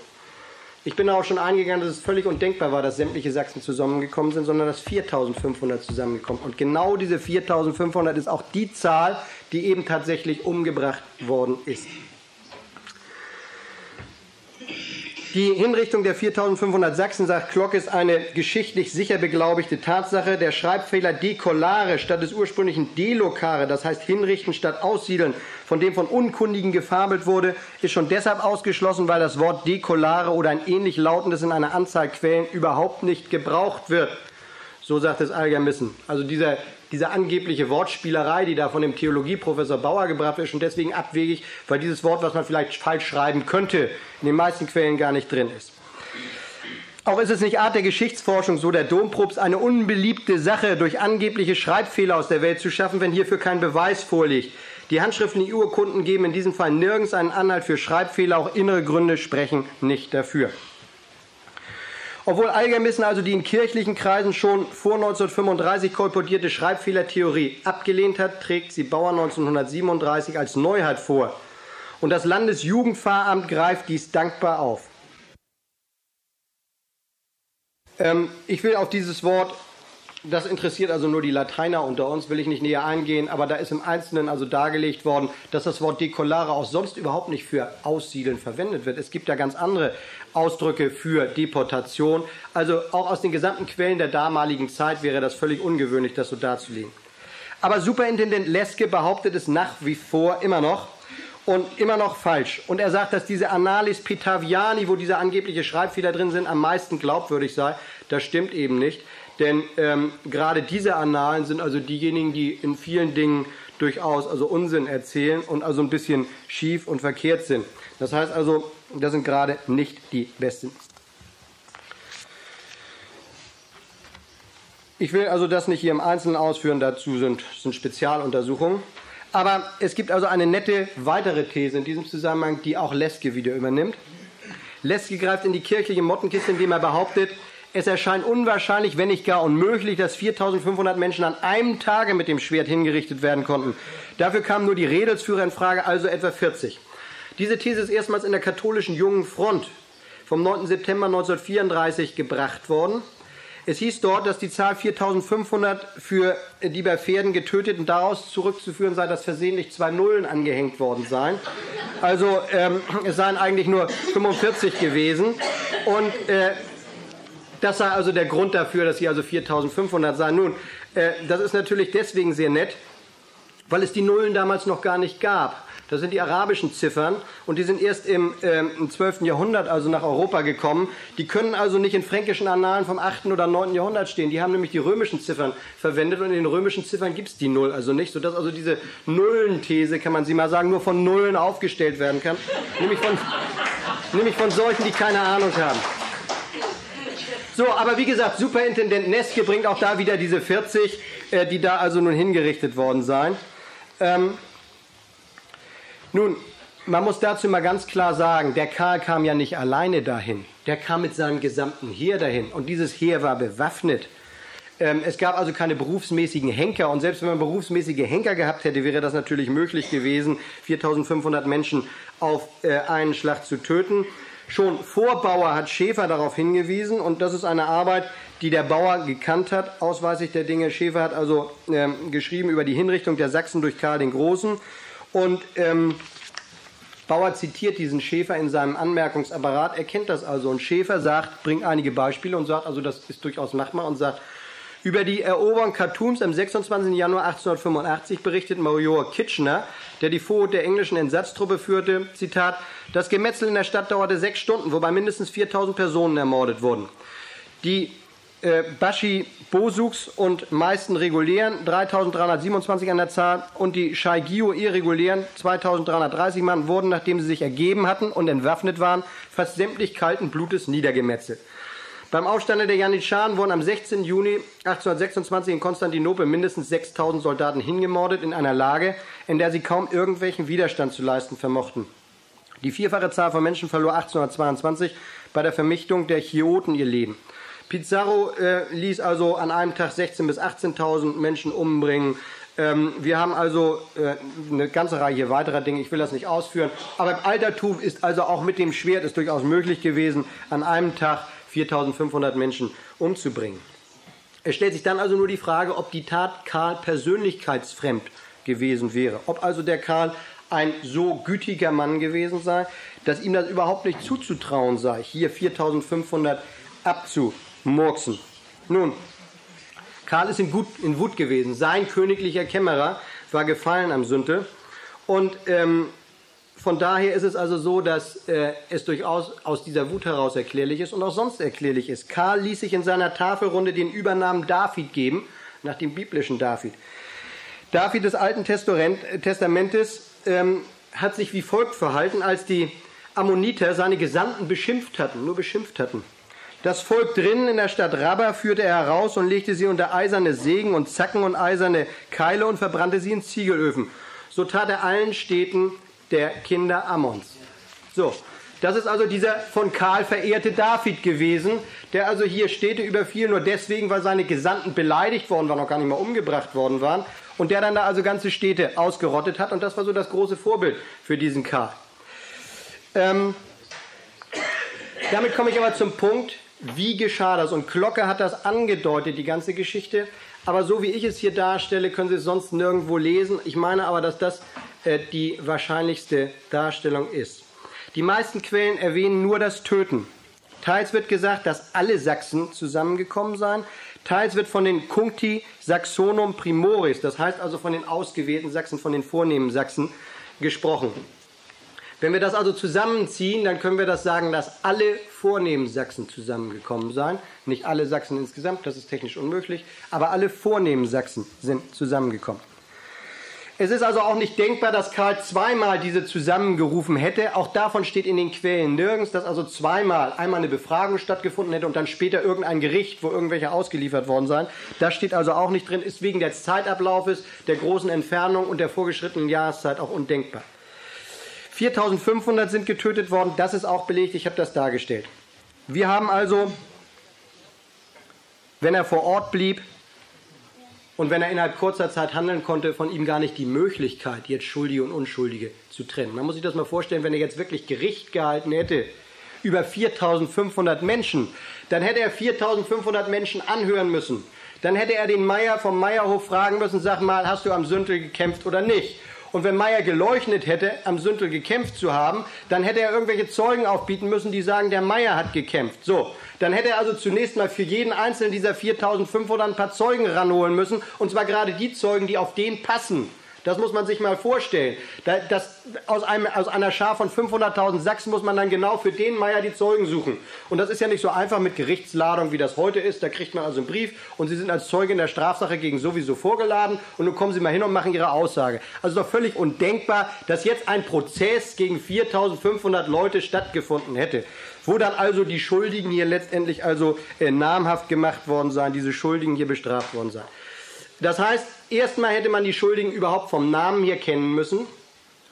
Ich bin auch schon eingegangen, dass es völlig undenkbar war, dass sämtliche Sachsen zusammengekommen sind, sondern dass 4500 zusammengekommen sind. Und genau diese 4500 ist auch die Zahl, die eben tatsächlich umgebracht worden ist. Die Hinrichtung der 4500 Sachsen, sagt Klock, ist eine geschichtlich sicher beglaubigte Tatsache. Der Schreibfehler dekollare statt des ursprünglichen delokare, das heißt hinrichten statt aussiedeln, von dem von Unkundigen gefabelt wurde, ist schon deshalb ausgeschlossen, weil das Wort dekollare oder ein ähnlich lautendes in einer Anzahl Quellen überhaupt nicht gebraucht wird. So sagt es Algermissen. Also dieser diese angebliche Wortspielerei, die da von dem Theologieprofessor Bauer gebracht wird, ist schon deswegen abwegig, weil dieses Wort, was man vielleicht falsch schreiben könnte, in den meisten Quellen gar nicht drin ist. Auch ist es nicht Art der Geschichtsforschung, so der Domprobst, eine unbeliebte Sache durch angebliche Schreibfehler aus der Welt zu schaffen, wenn hierfür kein Beweis vorliegt. Die handschriftlichen Urkunden geben in diesem Fall nirgends einen Anhalt für Schreibfehler, auch innere Gründe sprechen nicht dafür. Obwohl Algermissen also die in kirchlichen Kreisen schon vor 1935 kolportierte Schreibfehlertheorie abgelehnt hat, trägt sie Bauer 1937 als Neuheit vor. Und das Landesjugendpfarramt greift dies dankbar auf. Ähm, ich will auf dieses Wort das interessiert also nur die Lateiner unter uns, will ich nicht näher eingehen, aber da ist im Einzelnen also dargelegt worden, dass das Wort decollare auch sonst überhaupt nicht für Aussiedeln verwendet wird. Es gibt da ganz andere Ausdrücke für Deportation. Also auch aus den gesamten Quellen der damaligen Zeit wäre das völlig ungewöhnlich, das so darzulegen. Aber Superintendent Leske behauptet es nach wie vor immer noch und immer noch falsch. Und er sagt, dass diese Analysis Petaviani, wo diese angebliche Schreibfehler drin sind, am meisten glaubwürdig sei. Das stimmt eben nicht. Denn ähm, gerade diese Annalen sind also diejenigen, die in vielen Dingen durchaus also Unsinn erzählen und also ein bisschen schief und verkehrt sind. Das heißt also, das sind gerade nicht die besten. Ich will also das nicht hier im Einzelnen ausführen, dazu sind, sind Spezialuntersuchungen. Aber es gibt also eine nette weitere These in diesem Zusammenhang, die auch Leske wieder übernimmt. Leske greift in die kirchliche Mottenkiste, indem er behauptet, es erscheint unwahrscheinlich, wenn nicht gar unmöglich, dass 4500 Menschen an einem Tage mit dem Schwert hingerichtet werden konnten. Dafür kamen nur die Redelsführer in Frage, also etwa 40. Diese These ist erstmals in der katholischen Jungen Front vom 9. September 1934 gebracht worden. Es hieß dort, dass die Zahl 4500 für die bei Pferden getöteten daraus zurückzuführen sei, dass versehentlich zwei Nullen angehängt worden seien. Also ähm, es seien eigentlich nur 45 gewesen. Und äh, das sei also der Grund dafür, dass sie also 4500 seien. Nun, äh, das ist natürlich deswegen sehr nett, weil es die Nullen damals noch gar nicht gab. Das sind die arabischen Ziffern und die sind erst im, äh, im 12. Jahrhundert also nach Europa gekommen. Die können also nicht in fränkischen Annalen vom 8. oder 9. Jahrhundert stehen. Die haben nämlich die römischen Ziffern verwendet und in den römischen Ziffern gibt es die Null also nicht, sodass also diese Nullenthese, kann man sie mal sagen, nur von Nullen aufgestellt werden kann. nämlich, von, nämlich von solchen, die keine Ahnung haben. So, aber wie gesagt, Superintendent Neske bringt auch da wieder diese 40, äh, die da also nun hingerichtet worden seien. Ähm, nun, man muss dazu mal ganz klar sagen, der Karl kam ja nicht alleine dahin. Der kam mit seinem gesamten Heer dahin. Und dieses Heer war bewaffnet. Ähm, es gab also keine berufsmäßigen Henker. Und selbst wenn man berufsmäßige Henker gehabt hätte, wäre das natürlich möglich gewesen, 4500 Menschen auf äh, einen Schlag zu töten. Schon vor Bauer hat Schäfer darauf hingewiesen. Und das ist eine Arbeit, die der Bauer gekannt hat, ausweislich der Dinge. Schäfer hat also ähm, geschrieben über die Hinrichtung der Sachsen durch Karl den Großen. Und ähm, Bauer zitiert diesen Schäfer in seinem Anmerkungsapparat, er kennt das also. Und Schäfer sagt, bringt einige Beispiele und sagt, also das ist durchaus machbar und sagt, über die Eroberung Khartoums am 26. Januar 1885 berichtet Major Kitchener, der die Vorhut der englischen Entsatztruppe führte, Zitat, das Gemetzel in der Stadt dauerte sechs Stunden, wobei mindestens 4000 Personen ermordet wurden. Die äh, Bashi Bosuks und meisten regulären 3327 an der Zahl und die Shaigio irregulären 2330 Mann wurden, nachdem sie sich ergeben hatten und entwaffnet waren, fast sämtlich kalten Blutes niedergemetzelt. Beim Aufstande der Janitscharen wurden am 16. Juni 1826 in Konstantinopel mindestens 6000 Soldaten hingemordet in einer Lage, in der sie kaum irgendwelchen Widerstand zu leisten vermochten. Die vierfache Zahl von Menschen verlor 1822 bei der Vermichtung der Chioten ihr Leben. Pizarro äh, ließ also an einem Tag 16.000 bis 18.000 Menschen umbringen. Ähm, wir haben also äh, eine ganze Reihe weiterer Dinge, ich will das nicht ausführen. Aber im Altertum ist also auch mit dem Schwert es durchaus möglich gewesen, an einem Tag 4.500 Menschen umzubringen. Es stellt sich dann also nur die Frage, ob die Tat Karl persönlichkeitsfremd gewesen wäre. Ob also der Karl ein so gütiger Mann gewesen sei, dass ihm das überhaupt nicht zuzutrauen sei, hier 4.500 abzu murksen. Nun, Karl ist in, Gut, in Wut gewesen. Sein königlicher Kämmerer war gefallen am Sünte. Und ähm, von daher ist es also so, dass äh, es durchaus aus dieser Wut heraus erklärlich ist und auch sonst erklärlich ist. Karl ließ sich in seiner Tafelrunde den Übernamen David geben, nach dem biblischen David. David des Alten Testamentes ähm, hat sich wie folgt verhalten, als die Ammoniter seine Gesandten beschimpft hatten, nur beschimpft hatten. Das Volk drinnen in der Stadt Rabba führte er heraus und legte sie unter eiserne Sägen und Zacken und eiserne Keile und verbrannte sie in Ziegelöfen. So tat er allen Städten der Kinder Ammons. So, das ist also dieser von Karl verehrte David gewesen, der also hier Städte überfiel, nur deswegen, weil seine Gesandten beleidigt worden waren, noch gar nicht mal umgebracht worden waren, und der dann da also ganze Städte ausgerottet hat. Und das war so das große Vorbild für diesen Karl. Ähm, damit komme ich aber zum Punkt, wie geschah das? Und Glocke hat das angedeutet, die ganze Geschichte. Aber so wie ich es hier darstelle, können Sie es sonst nirgendwo lesen. Ich meine aber, dass das äh, die wahrscheinlichste Darstellung ist. Die meisten Quellen erwähnen nur das Töten. Teils wird gesagt, dass alle Sachsen zusammengekommen seien. Teils wird von den Cuncti Saxonum Primoris, das heißt also von den ausgewählten Sachsen, von den vornehmen Sachsen gesprochen. Wenn wir das also zusammenziehen, dann können wir das sagen, dass alle vornehmen Sachsen zusammengekommen seien. Nicht alle Sachsen insgesamt, das ist technisch unmöglich, aber alle vornehmen Sachsen sind zusammengekommen. Es ist also auch nicht denkbar, dass Karl zweimal diese zusammengerufen hätte. Auch davon steht in den Quellen nirgends, dass also zweimal einmal eine Befragung stattgefunden hätte und dann später irgendein Gericht, wo irgendwelche ausgeliefert worden seien. Das steht also auch nicht drin, ist wegen des Zeitablaufes, der großen Entfernung und der vorgeschrittenen Jahreszeit auch undenkbar. 4500 sind getötet worden, das ist auch belegt, ich habe das dargestellt. Wir haben also, wenn er vor Ort blieb, und wenn er innerhalb kurzer Zeit handeln konnte, von ihm gar nicht die Möglichkeit, jetzt Schuldige und Unschuldige zu trennen. Man muss sich das mal vorstellen, wenn er jetzt wirklich Gericht gehalten hätte über 4500 Menschen, dann hätte er 4500 Menschen anhören müssen. Dann hätte er den Meier vom Meierhof fragen müssen, sag mal, hast du am Sündel gekämpft oder nicht? Und wenn Meier geleugnet hätte, am Sündel gekämpft zu haben, dann hätte er irgendwelche Zeugen aufbieten müssen, die sagen, der Meier hat gekämpft. So, dann hätte er also zunächst mal für jeden einzelnen dieser 4500 ein paar Zeugen ranholen müssen, und zwar gerade die Zeugen, die auf den passen. Das muss man sich mal vorstellen. Das, aus, einem, aus einer Schar von 500.000 Sachsen muss man dann genau für den Meier die Zeugen suchen. Und das ist ja nicht so einfach mit Gerichtsladung, wie das heute ist. Da kriegt man also einen Brief und Sie sind als Zeuge in der Strafsache gegen sowieso vorgeladen und nun kommen Sie mal hin und machen Ihre Aussage. Also doch völlig undenkbar, dass jetzt ein Prozess gegen 4.500 Leute stattgefunden hätte wo dann also die Schuldigen hier letztendlich also äh, namhaft gemacht worden seien, diese Schuldigen hier bestraft worden seien. Das heißt, erstmal hätte man die Schuldigen überhaupt vom Namen her kennen müssen.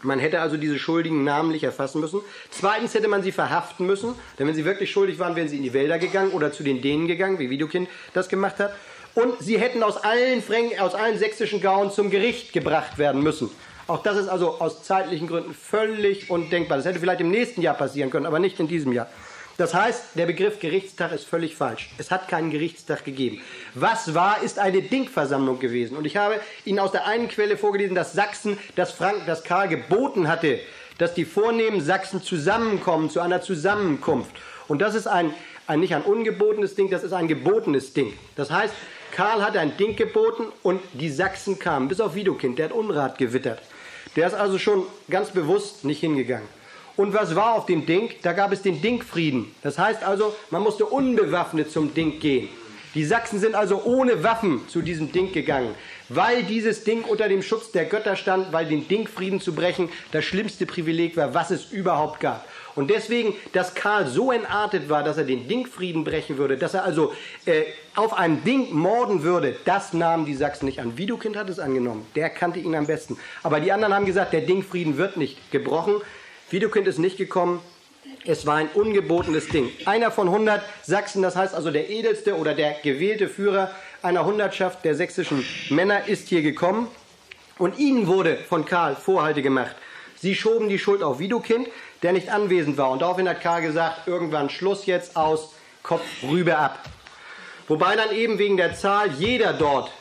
Man hätte also diese Schuldigen namentlich erfassen müssen. Zweitens hätte man sie verhaften müssen, denn wenn sie wirklich schuldig waren, wären sie in die Wälder gegangen oder zu den Dänen gegangen, wie Widukind das gemacht hat. Und sie hätten aus allen, Fränk aus allen sächsischen Gauen zum Gericht gebracht werden müssen. Auch das ist also aus zeitlichen Gründen völlig undenkbar. Das hätte vielleicht im nächsten Jahr passieren können, aber nicht in diesem Jahr. Das heißt, der Begriff Gerichtstag ist völlig falsch. Es hat keinen Gerichtstag gegeben. Was war, ist eine Dinkversammlung gewesen. Und ich habe Ihnen aus der einen Quelle vorgelesen, dass Sachsen, dass Frank, dass Karl geboten hatte, dass die vornehmen Sachsen zusammenkommen zu einer Zusammenkunft. Und das ist ein, ein nicht ein ungebotenes Ding, das ist ein gebotenes Ding. Das heißt, Karl hat ein Ding geboten und die Sachsen kamen, bis auf Widukind, der hat Unrat gewittert. Der ist also schon ganz bewusst nicht hingegangen. Und was war auf dem Ding? Da gab es den Dingfrieden. Das heißt also, man musste unbewaffnet zum Ding gehen. Die Sachsen sind also ohne Waffen zu diesem Ding gegangen, weil dieses Ding unter dem Schutz der Götter stand, weil den Dingfrieden zu brechen das schlimmste Privileg war, was es überhaupt gab. Und deswegen, dass Karl so entartet war, dass er den Dingfrieden brechen würde, dass er also äh, auf einem Ding morden würde, das nahmen die Sachsen nicht an. Widukind hat es angenommen, der kannte ihn am besten. Aber die anderen haben gesagt, der Dingfrieden wird nicht gebrochen. Widukind ist nicht gekommen. Es war ein ungebotenes Ding. Einer von 100 Sachsen, das heißt also der edelste oder der gewählte Führer einer Hundertschaft der sächsischen Männer, ist hier gekommen. Und ihnen wurde von Karl Vorhalte gemacht. Sie schoben die Schuld auf Widukind, der nicht anwesend war. Und daraufhin hat Karl gesagt, irgendwann Schluss jetzt aus, Kopf rüber ab. Wobei dann eben wegen der Zahl jeder dort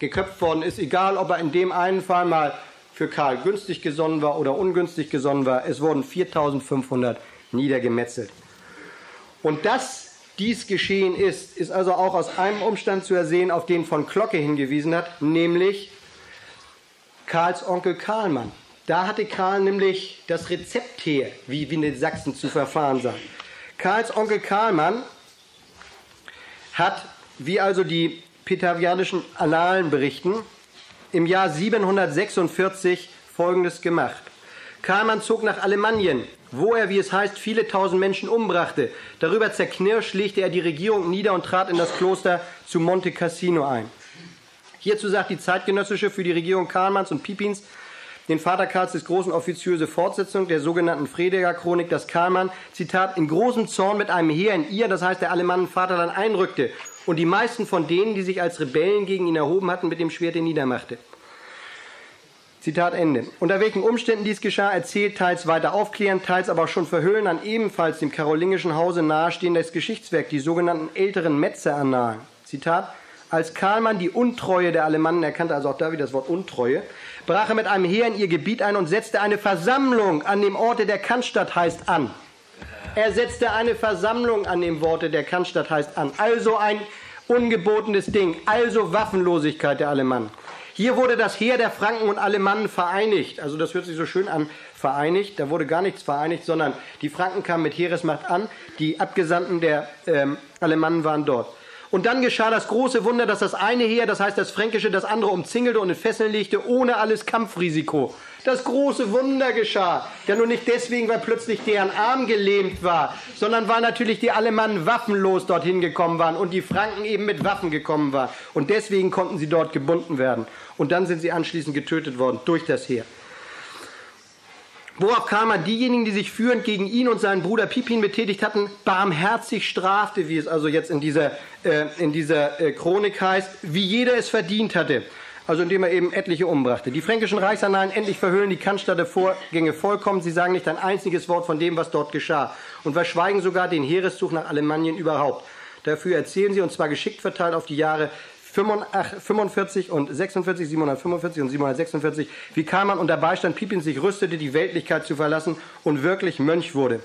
geköpft worden ist, egal ob er in dem einen Fall mal für Karl günstig gesonnen war oder ungünstig gesonnen war. Es wurden 4500 niedergemetzelt. Und dass dies geschehen ist, ist also auch aus einem Umstand zu ersehen, auf den von Glocke hingewiesen hat, nämlich Karls Onkel Karlmann. Da hatte Karl nämlich das Rezept her, wie, wie in den Sachsen zu verfahren sei. Karls Onkel Karlmann hat, wie also die petavianischen Annalen berichten, im Jahr 746 Folgendes gemacht. Karlmann zog nach Alemannien, wo er, wie es heißt, viele tausend Menschen umbrachte. Darüber zerknirscht legte er die Regierung nieder und trat in das Kloster zu Monte Cassino ein. Hierzu sagt die zeitgenössische für die Regierung Karlmanns und Pipins den Vater Karls des Großen offiziöse Fortsetzung der sogenannten Frediger Chronik, dass Karlmann, Zitat, in großem Zorn mit einem Heer in ihr, das heißt der Alemannen Vaterland, einrückte und die meisten von denen, die sich als Rebellen gegen ihn erhoben hatten, mit dem Schwerte niedermachte. Zitat Ende. Unter welchen Umständen dies geschah, erzählt teils weiter aufklären, teils aber auch schon verhüllen an ebenfalls dem karolingischen Hause nahestehendes Geschichtswerk, die sogenannten älteren Metzerannalen. Zitat als Karlmann die Untreue der Alemannen erkannte, also auch da wieder das Wort Untreue, brach er mit einem Heer in ihr Gebiet ein und setzte eine Versammlung an dem Orte der Cannstatt heißt an. Er setzte eine Versammlung an dem Worte der Cannstatt heißt an. Also ein ungebotenes Ding. Also Waffenlosigkeit der Alemannen. Hier wurde das Heer der Franken und Alemannen vereinigt. Also das hört sich so schön an, vereinigt. Da wurde gar nichts vereinigt, sondern die Franken kamen mit Heeresmacht an. Die Abgesandten der ähm, Alemannen waren dort. Und dann geschah das große Wunder, dass das eine Heer, das heißt das Fränkische, das andere umzingelte und in Fesseln legte, ohne alles Kampfrisiko. Das große Wunder geschah. Ja nur nicht deswegen, weil plötzlich deren Arm gelähmt war, sondern weil natürlich die Alemannen waffenlos dorthin gekommen waren und die Franken eben mit Waffen gekommen waren. Und deswegen konnten sie dort gebunden werden. Und dann sind sie anschließend getötet worden durch das Heer. Worauf Karlmann diejenigen, die sich führend gegen ihn und seinen Bruder Pipin betätigt hatten, barmherzig strafte, wie es also jetzt in dieser, äh, in dieser äh, Chronik heißt, wie jeder es verdient hatte. Also indem er eben etliche umbrachte. Die fränkischen Reichsannalen endlich verhüllen die Cannstatter Vorgänge vollkommen. Sie sagen nicht ein einziges Wort von dem, was dort geschah. Und verschweigen sogar den Heereszug nach Alemannien überhaupt. Dafür erzählen sie, und zwar geschickt verteilt auf die Jahre 45 und 46, 745 und 746, wie Karlmann unter Beistand Pipins sich rüstete, die Weltlichkeit zu verlassen und wirklich Mönch wurde.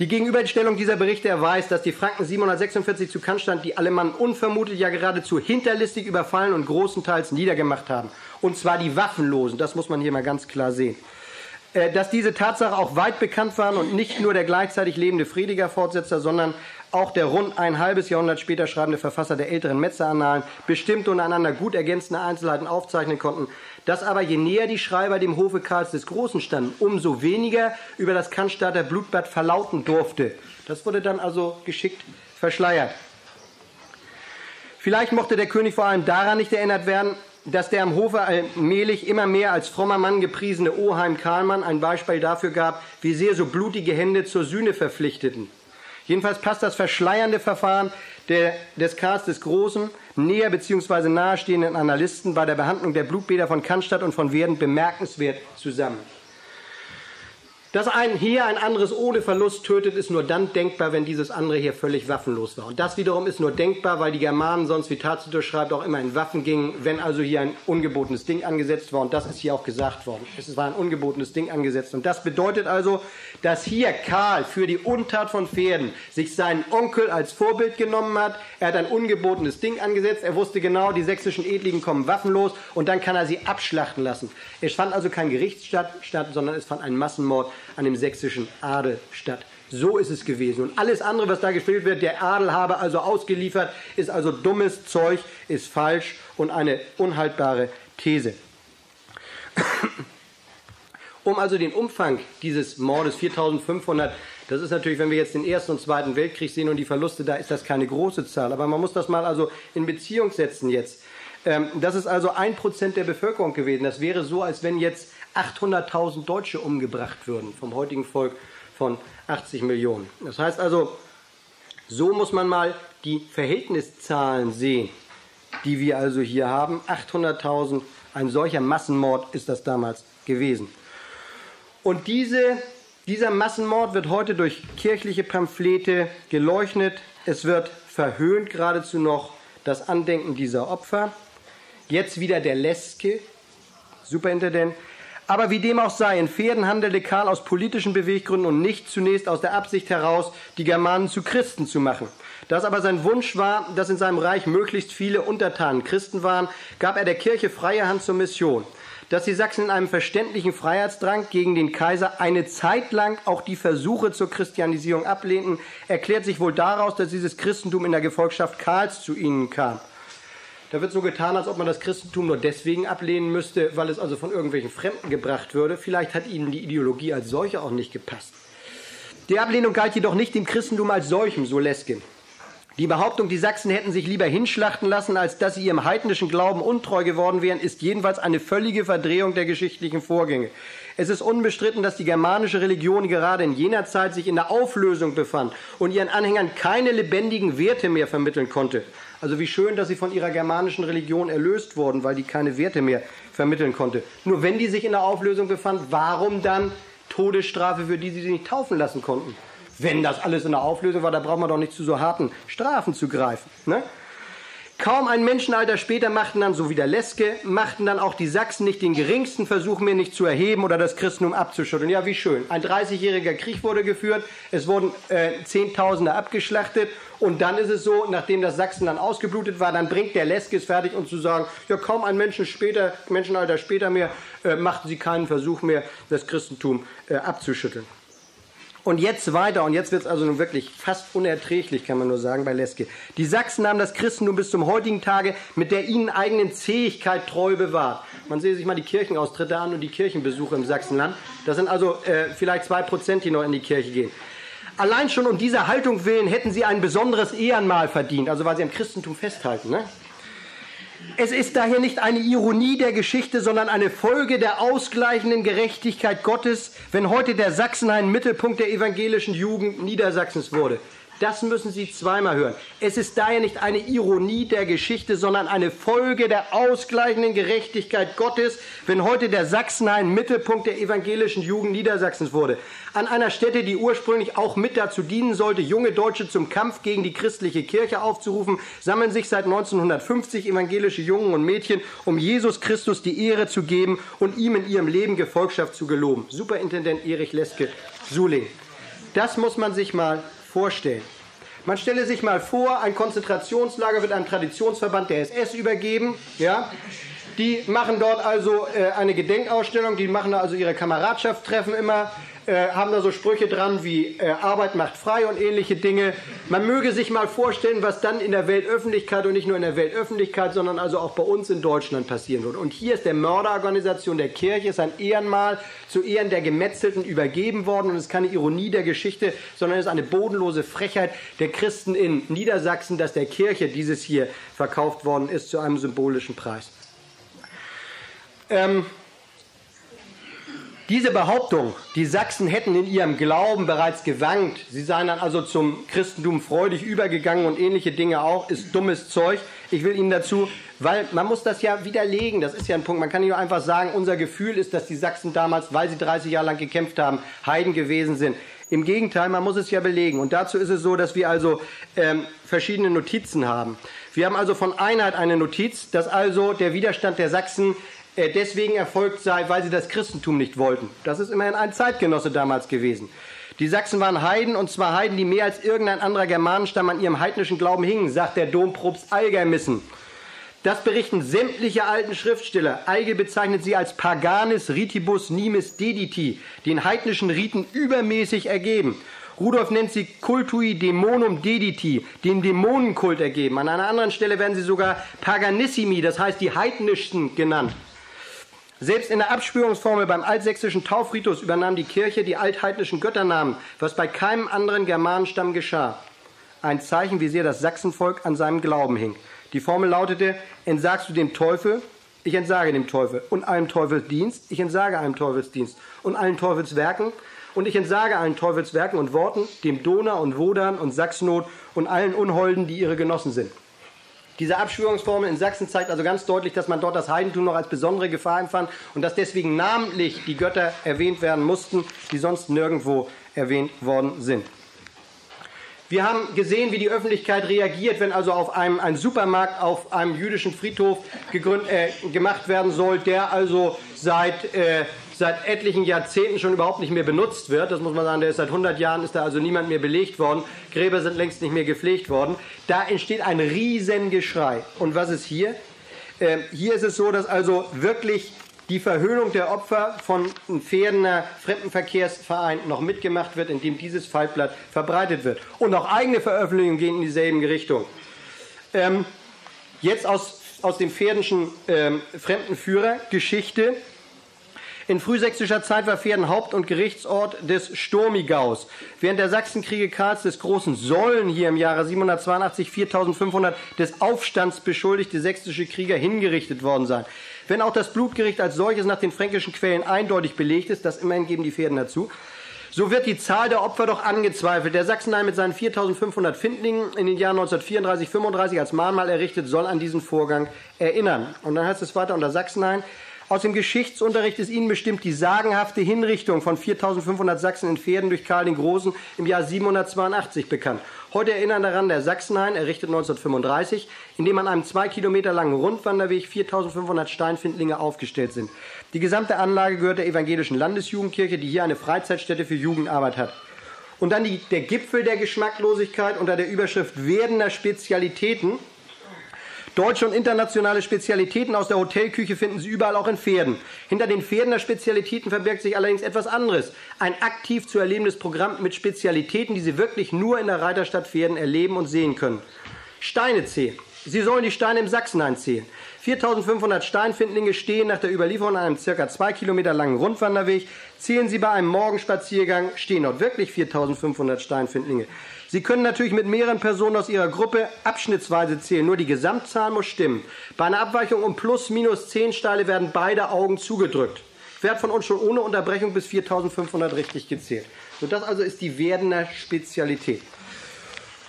Die Gegenüberstellung dieser Berichte erweist, dass die Franken 746 zu Cannstatt die Alemannen unvermutet, ja geradezu hinterlistig überfallen und großenteils niedergemacht haben. Und zwar die Waffenlosen, das muss man hier mal ganz klar sehen. Äh, dass diese Tatsache auch weit bekannt waren und nicht nur der gleichzeitig lebende Friediger Fortsetzer, sondern auch der rund ein halbes Jahrhundert später schreibende Verfasser der älteren Metzerannalen bestimmte und einander gut ergänzende Einzelheiten aufzeichnen konnten, dass aber je näher die Schreiber dem Hofe Karls des Großen standen, umso weniger über das Cannstatter Blutbad verlauten durfte. Das wurde dann also geschickt verschleiert. Vielleicht mochte der König vor allem daran nicht erinnert werden, dass der am Hofe allmählich immer mehr als frommer Mann gepriesene Oheim Karlmann ein Beispiel dafür gab, wie sehr so blutige Hände zur Sühne verpflichteten. Jedenfalls passt das verschleiernde Verfahren der, des Karls des Großen näher bzw. nahestehenden Analysten bei der Behandlung der Blutbäder von Cannstatt und von Werden bemerkenswert zusammen. Dass ein hier ein anderes ohne Verlust tötet, ist nur dann denkbar, wenn dieses andere hier völlig waffenlos war. Und das wiederum ist nur denkbar, weil die Germanen sonst, wie Tacitus schreibt, auch immer in Waffen gingen, wenn also hier ein ungebotenes Ding angesetzt war. Und das ist hier auch gesagt worden. Es war ein ungebotenes Ding angesetzt. Und das bedeutet also, dass hier Karl für die Untat von Pferden sich seinen Onkel als Vorbild genommen hat. Er hat ein ungebotenes Ding angesetzt. Er wusste genau, die sächsischen Edligen kommen waffenlos. Und dann kann er sie abschlachten lassen. Es fand also kein Gerichtsstatt statt, sondern es fand ein Massenmord an dem sächsischen Adel statt. So ist es gewesen. Und alles andere, was da gespielt wird, der Adel habe also ausgeliefert, ist also dummes Zeug, ist falsch und eine unhaltbare These. <coughs> Um also den Umfang dieses Mordes 4500, das ist natürlich, wenn wir jetzt den Ersten und Zweiten Weltkrieg sehen und die Verluste, da ist das keine große Zahl. Aber man muss das mal also in Beziehung setzen jetzt. Ähm, das ist also ein Prozent der Bevölkerung gewesen. Das wäre so, als wenn jetzt 800.000 Deutsche umgebracht würden vom heutigen Volk von 80 Millionen. Das heißt also, so muss man mal die Verhältniszahlen sehen, die wir also hier haben. 800.000, ein solcher Massenmord ist das damals gewesen. Und diese, dieser Massenmord wird heute durch kirchliche Pamphlete geleugnet. Es wird verhöhnt geradezu noch das Andenken dieser Opfer. Jetzt wieder der Leske, Superintendent, aber wie dem auch sei, in Pferden handelte Karl aus politischen Beweggründen und nicht zunächst aus der Absicht heraus, die Germanen zu Christen zu machen. Da es aber sein Wunsch war, dass in seinem Reich möglichst viele Untertanen Christen waren, gab er der Kirche freie Hand zur Mission. Dass die Sachsen in einem verständlichen Freiheitsdrang gegen den Kaiser eine Zeit lang auch die Versuche zur Christianisierung ablehnten, erklärt sich wohl daraus, dass dieses Christentum in der Gefolgschaft Karls zu ihnen kam. Da wird so getan, als ob man das Christentum nur deswegen ablehnen müsste, weil es also von irgendwelchen Fremden gebracht würde. Vielleicht hat ihnen die Ideologie als solche auch nicht gepasst. Die Ablehnung galt jedoch nicht dem Christentum als solchem, so Leskin. Die Behauptung, die Sachsen hätten sich lieber hinschlachten lassen, als dass sie ihrem heidnischen Glauben untreu geworden wären, ist jedenfalls eine völlige Verdrehung der geschichtlichen Vorgänge. Es ist unbestritten, dass die germanische Religion gerade in jener Zeit sich in der Auflösung befand und ihren Anhängern keine lebendigen Werte mehr vermitteln konnte. Also wie schön, dass sie von ihrer germanischen Religion erlöst wurden, weil die keine Werte mehr vermitteln konnte. Nur wenn die sich in der Auflösung befand, warum dann Todesstrafe, für die sie sich nicht taufen lassen konnten? Wenn das alles in der Auflösung war, da braucht man doch nicht zu so harten Strafen zu greifen. Ne? Kaum ein Menschenalter später machten dann, so wie der Leske, machten dann auch die Sachsen nicht den geringsten Versuch mehr, nicht zu erheben oder das Christentum abzuschütteln. Ja, wie schön. Ein 30-jähriger Krieg wurde geführt, es wurden äh, Zehntausende abgeschlachtet und dann ist es so, nachdem das Sachsen dann ausgeblutet war, dann bringt der Leske es fertig, um zu sagen, ja, kaum ein Menschen später, Menschenalter später mehr, äh, machten sie keinen Versuch mehr, das Christentum äh, abzuschütteln. Und jetzt weiter, und jetzt wird es also nun wirklich fast unerträglich, kann man nur sagen, bei Leske. Die Sachsen haben das Christentum bis zum heutigen Tage mit der ihnen eigenen Zähigkeit treu bewahrt. Man sehe sich mal die Kirchenaustritte an und die Kirchenbesuche im Sachsenland. Das sind also äh, vielleicht zwei Prozent, die noch in die Kirche gehen. Allein schon um dieser Haltung willen hätten sie ein besonderes Ehrenmal verdient, also weil sie am Christentum festhalten. Ne? Es ist daher nicht eine Ironie der Geschichte, sondern eine Folge der ausgleichenden Gerechtigkeit Gottes, wenn heute der Sachsenhain Mittelpunkt der evangelischen Jugend Niedersachsens wurde. Das müssen Sie zweimal hören. Es ist daher nicht eine Ironie der Geschichte, sondern eine Folge der ausgleichenden Gerechtigkeit Gottes, wenn heute der Sachsenhain Mittelpunkt der evangelischen Jugend Niedersachsens wurde. An einer Stätte, die ursprünglich auch mit dazu dienen sollte, junge Deutsche zum Kampf gegen die christliche Kirche aufzurufen, sammeln sich seit 1950 evangelische Jungen und Mädchen, um Jesus Christus die Ehre zu geben und ihm in ihrem Leben Gefolgschaft zu geloben. Superintendent Erich Leske, Suling. Das muss man sich mal vorstellen. Man stelle sich mal vor, ein Konzentrationslager wird einem Traditionsverband der SS übergeben. Ja? Die machen dort also äh, eine Gedenkausstellung, die machen da also ihre Kameradschaftstreffen immer äh, haben da so Sprüche dran wie äh, Arbeit macht frei und ähnliche Dinge. Man möge sich mal vorstellen, was dann in der Weltöffentlichkeit und nicht nur in der Weltöffentlichkeit, sondern also auch bei uns in Deutschland passieren wird. Und hier ist der Mörderorganisation der Kirche, ist ein Ehrenmal zu Ehren der Gemetzelten übergeben worden. Und es ist keine Ironie der Geschichte, sondern es ist eine bodenlose Frechheit der Christen in Niedersachsen, dass der Kirche dieses hier verkauft worden ist zu einem symbolischen Preis. Ähm, diese Behauptung, die Sachsen hätten in ihrem Glauben bereits gewankt, sie seien dann also zum Christentum freudig übergegangen und ähnliche Dinge auch, ist dummes Zeug. Ich will Ihnen dazu, weil man muss das ja widerlegen, das ist ja ein Punkt, man kann nicht einfach sagen, unser Gefühl ist, dass die Sachsen damals, weil sie 30 Jahre lang gekämpft haben, Heiden gewesen sind. Im Gegenteil, man muss es ja belegen. Und dazu ist es so, dass wir also ähm, verschiedene Notizen haben. Wir haben also von Einheit eine Notiz, dass also der Widerstand der Sachsen deswegen erfolgt sei, weil sie das Christentum nicht wollten. Das ist immerhin ein Zeitgenosse damals gewesen. Die Sachsen waren Heiden, und zwar Heiden, die mehr als irgendein anderer Germanenstamm an ihrem heidnischen Glauben hingen, sagt der Dompropst Algermissen. Das berichten sämtliche alten Schriftsteller. Eigel bezeichnet sie als Paganis Ritibus Nimis Dediti, den heidnischen Riten übermäßig ergeben. Rudolf nennt sie Cultui Dämonum Dediti, den Dämonenkult ergeben. An einer anderen Stelle werden sie sogar Paganissimi, das heißt die heidnischsten genannt. Selbst in der Abspürungsformel beim altsächsischen Taufritus übernahm die Kirche die altheidnischen Götternamen, was bei keinem anderen Germanenstamm geschah. Ein Zeichen, wie sehr das Sachsenvolk an seinem Glauben hing. Die Formel lautete, entsagst du dem Teufel, ich entsage dem Teufel und allem Teufelsdienst, ich entsage allem Teufelsdienst und allen Teufelswerken und ich entsage allen Teufelswerken und Worten, dem Donau und Wodan und Sachsnot und allen Unholden, die ihre Genossen sind. Diese Abschwörungsformel in Sachsen zeigt also ganz deutlich, dass man dort das Heidentum noch als besondere Gefahr empfand und dass deswegen namentlich die Götter erwähnt werden mussten, die sonst nirgendwo erwähnt worden sind. Wir haben gesehen, wie die Öffentlichkeit reagiert, wenn also auf einem ein Supermarkt auf einem jüdischen Friedhof äh, gemacht werden soll, der also seit äh, seit etlichen Jahrzehnten schon überhaupt nicht mehr benutzt wird. Das muss man sagen, der ist seit 100 Jahren ist da also niemand mehr belegt worden. Gräber sind längst nicht mehr gepflegt worden. Da entsteht ein Riesengeschrei. Und was ist hier? Äh, hier ist es so, dass also wirklich die Verhöhnung der Opfer von einem Pferdener Fremdenverkehrsverein noch mitgemacht wird, indem dieses Faltblatt verbreitet wird. Und auch eigene Veröffentlichungen gehen in dieselben Richtung. Ähm, jetzt aus, aus dem pferdenschen ähm, Fremdenführer Geschichte in frühsächsischer Zeit war Pferden Haupt- und Gerichtsort des Sturmigaus. Während der Sachsenkriege Karls des Großen sollen hier im Jahre 782 4500 des Aufstands beschuldigte sächsische Krieger hingerichtet worden sein. Wenn auch das Blutgericht als solches nach den fränkischen Quellen eindeutig belegt ist, das immerhin geben die Pferden dazu, so wird die Zahl der Opfer doch angezweifelt. Der Sachsenheim mit seinen 4500 Findlingen in den Jahren 1934, 35 als Mahnmal errichtet, soll an diesen Vorgang erinnern. Und dann heißt es weiter unter Sachsenheim, Aus dem Geschichtsunterricht ist Ihnen bestimmt die sagenhafte Hinrichtung von 4500 Sachsen in Pferden durch Karl den Großen im Jahr 782 bekannt. Heute erinnern daran der Sachsenhain, errichtet 1935, in dem an einem zwei Kilometer langen Rundwanderweg 4500 Steinfindlinge aufgestellt sind. Die gesamte Anlage gehört der evangelischen Landesjugendkirche, die hier eine Freizeitstätte für Jugendarbeit hat. Und dann die, der Gipfel der Geschmacklosigkeit unter der Überschrift werdender Spezialitäten Deutsche und internationale Spezialitäten aus der Hotelküche finden Sie überall auch in Pferden. Hinter den Pferden der Spezialitäten verbirgt sich allerdings etwas anderes. Ein aktiv zu erlebendes Programm mit Spezialitäten, die Sie wirklich nur in der Reiterstadt Pferden erleben und sehen können. Steine zählen. Sie sollen die Steine im Sachsenhain zählen. 4500 Steinfindlinge stehen nach der Überlieferung an einem circa zwei Kilometer langen Rundwanderweg. Zählen Sie bei einem Morgenspaziergang, stehen dort wirklich 4500 Steinfindlinge. Sie können natürlich mit mehreren Personen aus Ihrer Gruppe abschnittsweise zählen, nur die Gesamtzahl muss stimmen. Bei einer Abweichung um plus minus 10 Steile werden beide Augen zugedrückt. Wer von uns schon ohne Unterbrechung bis 4500 richtig gezählt? So, das also ist die werdende Spezialität.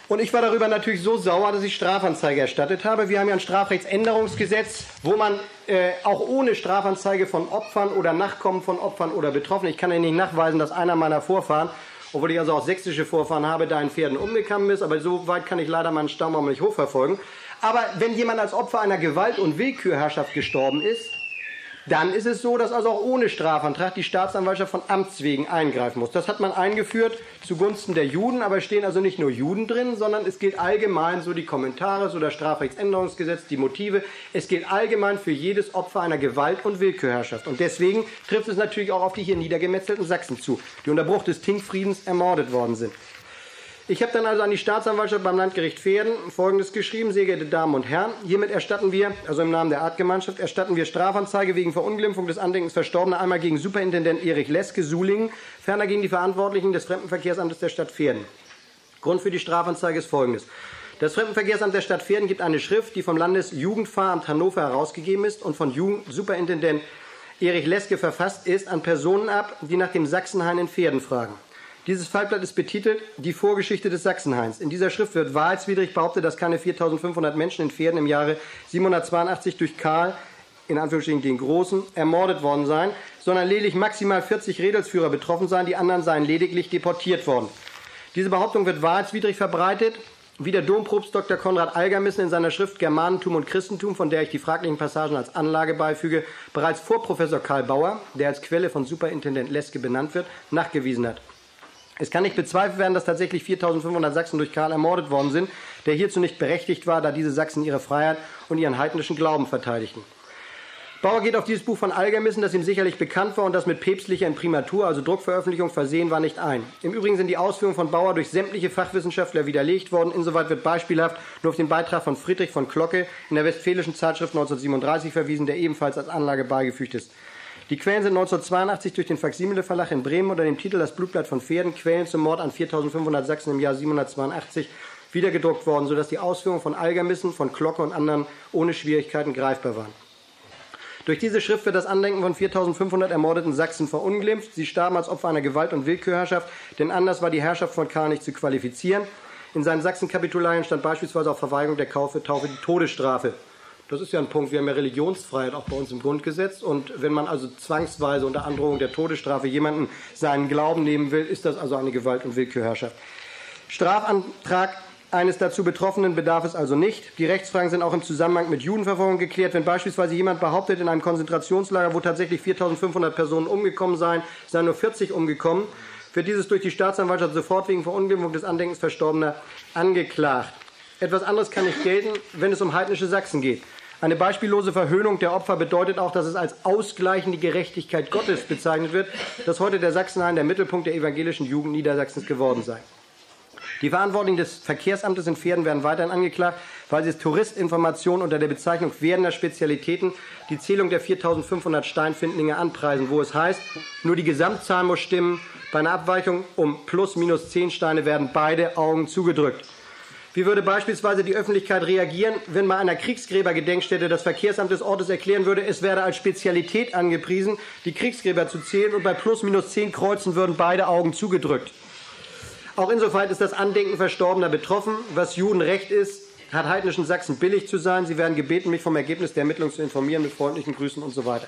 Und ich war darüber natürlich so sauer, dass ich Strafanzeige erstattet habe. Wir haben ja ein Strafrechtsänderungsgesetz, wo man äh, auch ohne Strafanzeige von Opfern oder Nachkommen von Opfern oder Betroffenen, ich kann ja nicht nachweisen, dass einer meiner Vorfahren obwohl ich also auch sächsische Vorfahren habe, da in Pferden umgekommen ist. Aber so weit kann ich leider meinen Stammbaum nicht hochverfolgen. Aber wenn jemand als Opfer einer Gewalt- und Willkürherrschaft gestorben ist, dann ist es so, dass also auch ohne Strafantrag die Staatsanwaltschaft von Amts wegen eingreifen muss. Das hat man eingeführt zugunsten der Juden, aber es stehen also nicht nur Juden drin, sondern es gilt allgemein so die Kommentare, so das Strafrechtsänderungsgesetz, die Motive. Es gilt allgemein für jedes Opfer einer Gewalt- und Willkürherrschaft. Und deswegen trifft es natürlich auch auf die hier niedergemetzelten Sachsen zu, die unter Bruch des Tinkfriedens ermordet worden sind. Ich habe dann also an die Staatsanwaltschaft beim Landgericht Pferden Folgendes geschrieben, sehr geehrte Damen und Herren. Hiermit erstatten wir, also im Namen der Artgemeinschaft, erstatten wir Strafanzeige wegen Verunglimpfung des Andenkens Verstorbener einmal gegen Superintendent Erich Leske, Sulingen, ferner gegen die Verantwortlichen des Fremdenverkehrsamtes der Stadt Pferden. Grund für die Strafanzeige ist folgendes. Das Fremdenverkehrsamt der Stadt Pferden gibt eine Schrift, die vom Landesjugendfahramt Hannover herausgegeben ist und von Jugend Superintendent Erich Leske verfasst ist, an Personen ab, die nach dem Sachsenhain in Pferden fragen. Dieses Fallblatt ist betitelt Die Vorgeschichte des Sachsenhains. In dieser Schrift wird wahrheitswidrig behauptet, dass keine 4500 Menschen in Pferden im Jahre 782 durch Karl, in Anführungsstrichen den Großen, ermordet worden seien, sondern lediglich maximal 40 Redelsführer betroffen seien, die anderen seien lediglich deportiert worden. Diese Behauptung wird wahrheitswidrig verbreitet, wie der Dompropst Dr. Konrad Algermissen in seiner Schrift Germanentum und Christentum, von der ich die fraglichen Passagen als Anlage beifüge, bereits vor Professor Karl Bauer, der als Quelle von Superintendent Leske benannt wird, nachgewiesen hat. Es kann nicht bezweifelt werden, dass tatsächlich 4500 Sachsen durch Karl ermordet worden sind, der hierzu nicht berechtigt war, da diese Sachsen ihre Freiheit und ihren heidnischen Glauben verteidigten. Bauer geht auf dieses Buch von Algermissen, das ihm sicherlich bekannt war und das mit päpstlicher Imprimatur, also Druckveröffentlichung, versehen war, nicht ein. Im Übrigen sind die Ausführungen von Bauer durch sämtliche Fachwissenschaftler widerlegt worden. Insoweit wird beispielhaft nur auf den Beitrag von Friedrich von Glocke in der Westfälischen Zeitschrift 1937 verwiesen, der ebenfalls als Anlage beigefügt ist. Die Quellen sind 1982 durch den Faximile Verlag in Bremen unter dem Titel Das Blutblatt von Pferden, Quellen zum Mord an 4500 Sachsen im Jahr 782 wiedergedruckt worden, sodass die Ausführungen von Algermissen, von Glocke und anderen ohne Schwierigkeiten greifbar waren. Durch diese Schrift wird das Andenken von 4500 ermordeten Sachsen verunglimpft. Sie starben als Opfer einer Gewalt- und Willkürherrschaft, denn anders war die Herrschaft von Karl nicht zu qualifizieren. In seinen Sachsenkapitularien stand beispielsweise auf Verweigerung der Taufe die Todesstrafe. Das ist ja ein Punkt. Wir haben ja Religionsfreiheit auch bei uns im Grundgesetz. Und wenn man also zwangsweise unter Androhung der Todesstrafe jemanden seinen Glauben nehmen will, ist das also eine Gewalt- und Willkürherrschaft. Strafantrag eines dazu Betroffenen bedarf es also nicht. Die Rechtsfragen sind auch im Zusammenhang mit Judenverfolgung geklärt. Wenn beispielsweise jemand behauptet, in einem Konzentrationslager, wo tatsächlich 4500 Personen umgekommen seien, seien nur 40 umgekommen, wird dieses durch die Staatsanwaltschaft sofort wegen Verunglimpfung des Andenkens Verstorbener angeklagt. Etwas anderes kann nicht gelten, wenn es um heidnische Sachsen geht. Eine beispiellose Verhöhnung der Opfer bedeutet auch, dass es als ausgleichende Gerechtigkeit Gottes bezeichnet wird, dass heute der Sachsenhain der Mittelpunkt der evangelischen Jugend Niedersachsens geworden sei. Die Verantwortlichen des Verkehrsamtes in Pferden werden weiterhin angeklagt, weil sie Touristinformationen unter der Bezeichnung werdender Spezialitäten die Zählung der 4500 Steinfindlinge anpreisen, wo es heißt, nur die Gesamtzahl muss stimmen. Bei einer Abweichung um plus minus 10 Steine werden beide Augen zugedrückt. Wie würde beispielsweise die Öffentlichkeit reagieren, wenn bei einer Kriegsgräbergedenkstätte das Verkehrsamt des Ortes erklären würde, es werde als Spezialität angepriesen, die Kriegsgräber zu zählen und bei plus minus zehn Kreuzen würden beide Augen zugedrückt. Auch insofern ist das Andenken Verstorbener betroffen. Was Judenrecht ist, hat heidnischen Sachsen billig zu sein. Sie werden gebeten, mich vom Ergebnis der Ermittlung zu informieren mit freundlichen Grüßen und so weiter.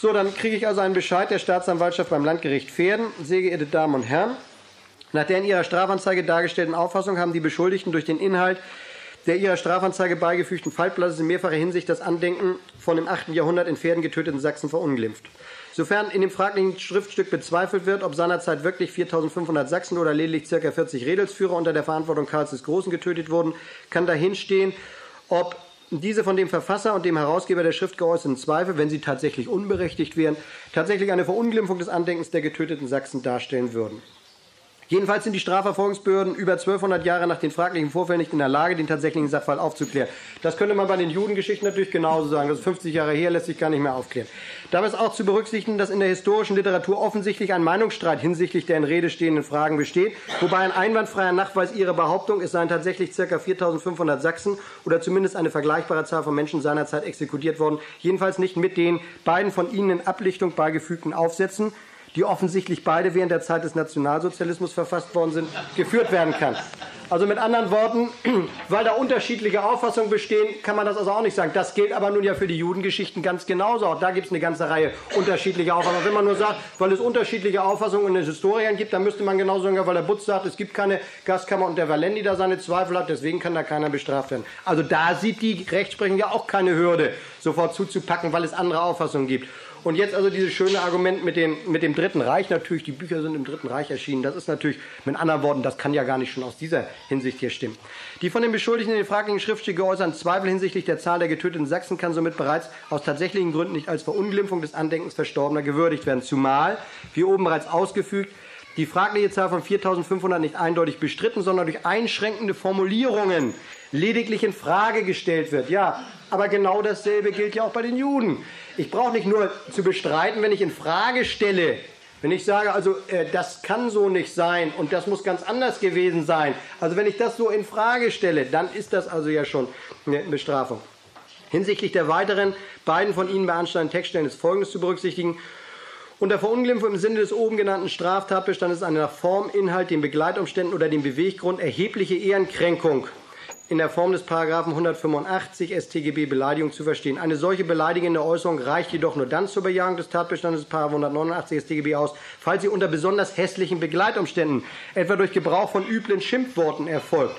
So, dann kriege ich also einen Bescheid der Staatsanwaltschaft beim Landgericht Pferden. Sehr geehrte Damen und Herren, nach der in ihrer Strafanzeige dargestellten Auffassung haben die Beschuldigten durch den Inhalt der ihrer Strafanzeige beigefügten Faltblattes in mehrfacher Hinsicht das Andenken von im 8. Jahrhundert in Pferden getöteten Sachsen verunglimpft. Sofern in dem fraglichen Schriftstück bezweifelt wird, ob seinerzeit wirklich 4500 Sachsen oder lediglich ca. 40 Redelsführer unter der Verantwortung Karls des Großen getötet wurden, kann dahinstehen, ob diese von dem Verfasser und dem Herausgeber der Schrift geäußerten Zweifel, wenn sie tatsächlich unberechtigt wären, tatsächlich eine Verunglimpfung des Andenkens der getöteten Sachsen darstellen würden. Jedenfalls sind die Strafverfolgungsbehörden über 1200 Jahre nach den fraglichen Vorfällen nicht in der Lage, den tatsächlichen Sachverhalt aufzuklären. Das könnte man bei den Judengeschichten natürlich genauso sagen. Das ist 50 Jahre her, lässt sich gar nicht mehr aufklären. Dabei ist auch zu berücksichtigen, dass in der historischen Literatur offensichtlich ein Meinungsstreit hinsichtlich der in Rede stehenden Fragen besteht, wobei ein einwandfreier Nachweis ihrer Behauptung, es seien tatsächlich ca. 4500 Sachsen oder zumindest eine vergleichbare Zahl von Menschen seinerzeit exekutiert worden, jedenfalls nicht mit den beiden von ihnen in Ablichtung beigefügten Aufsätzen, die offensichtlich beide während der Zeit des Nationalsozialismus verfasst worden sind, geführt werden kann. Also mit anderen Worten, <clears throat> weil da unterschiedliche Auffassungen bestehen, kann man das also auch nicht sagen. Das gilt aber nun ja für die Judengeschichten ganz genauso. Auch da gibt es eine ganze Reihe unterschiedlicher Auffassungen. Wenn man nur sagt, weil es unterschiedliche Auffassungen in den Historiern gibt, dann müsste man genauso sagen, weil der Butz sagt, es gibt keine Gaskammer und der Valendi da seine Zweifel hat, deswegen kann da keiner bestraft werden. Also da sieht die Rechtsprechung ja auch keine Hürde, sofort zuzupacken, weil es andere Auffassungen gibt. Und jetzt also dieses schöne Argument mit dem, mit dem Dritten Reich. Natürlich, die Bücher sind im Dritten Reich erschienen. Das ist natürlich, mit anderen Worten, das kann ja gar nicht schon aus dieser Hinsicht hier stimmen. Die von den Beschuldigten in den fraglichen Schriftstücken geäußerten Zweifel hinsichtlich der Zahl der getöteten Sachsen kann somit bereits aus tatsächlichen Gründen nicht als Verunglimpfung des Andenkens Verstorbener gewürdigt werden. Zumal, wie oben bereits ausgefügt, die fragliche Zahl von 4500 nicht eindeutig bestritten, sondern durch einschränkende Formulierungen lediglich in Frage gestellt wird. Ja, aber genau dasselbe gilt ja auch bei den Juden. Ich brauche nicht nur zu bestreiten, wenn ich in Frage stelle, wenn ich sage, also äh, das kann so nicht sein und das muss ganz anders gewesen sein. Also wenn ich das so in Frage stelle, dann ist das also ja schon eine Bestrafung. Hinsichtlich der weiteren beiden von Ihnen beanstandeten Textstellen ist Folgendes zu berücksichtigen. Unter Verunglimpfung im Sinne des oben genannten Straftatbestandes eine nach Form, Inhalt, den Begleitumständen oder dem Beweggrund erhebliche Ehrenkränkung in der Form des Paragraphen 185 StGB Beleidigung zu verstehen. Eine solche beleidigende Äußerung reicht jedoch nur dann zur Bejahung des Tatbestandes des 189 StGB aus, falls sie unter besonders hässlichen Begleitumständen, etwa durch Gebrauch von üblen Schimpfworten erfolgt.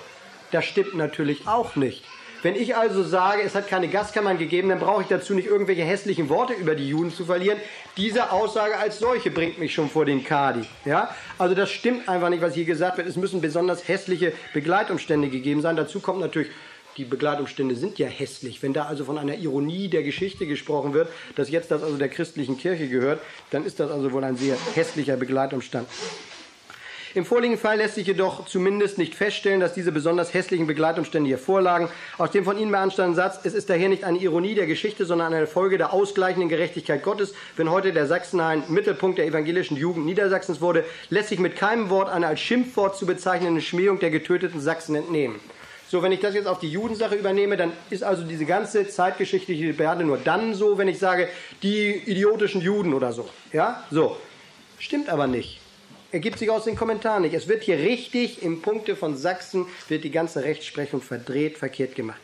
Das stimmt natürlich auch nicht. Wenn ich also sage, es hat keine Gaskammern gegeben, dann brauche ich dazu nicht irgendwelche hässlichen Worte über die Juden zu verlieren. Diese Aussage als solche bringt mich schon vor den Kadi. Ja? Also das stimmt einfach nicht, was hier gesagt wird. Es müssen besonders hässliche Begleitumstände gegeben sein. Dazu kommt natürlich die Begleitumstände sind ja hässlich. Wenn da also von einer Ironie der Geschichte gesprochen wird, dass jetzt das also der christlichen Kirche gehört, dann ist das also wohl ein sehr hässlicher Begleitumstand. Im vorliegenden Fall lässt sich jedoch zumindest nicht feststellen, dass diese besonders hässlichen Begleitumstände hier vorlagen. Aus dem von Ihnen beanstandeten Satz, es ist daher nicht eine Ironie der Geschichte, sondern eine Folge der ausgleichenden Gerechtigkeit Gottes, wenn heute der Sachsenhain Mittelpunkt der evangelischen Jugend Niedersachsens wurde, lässt sich mit keinem Wort eine als Schimpfwort zu bezeichnende Schmähung der getöteten Sachsen entnehmen. So, wenn ich das jetzt auf die Judensache übernehme, dann ist also diese ganze zeitgeschichtliche Debatte nur dann so, wenn ich sage, die idiotischen Juden oder so. Ja, so. Stimmt aber nicht ergibt sich aus den Kommentaren nicht. Es wird hier richtig im Punkte von Sachsen, wird die ganze Rechtsprechung verdreht, verkehrt gemacht.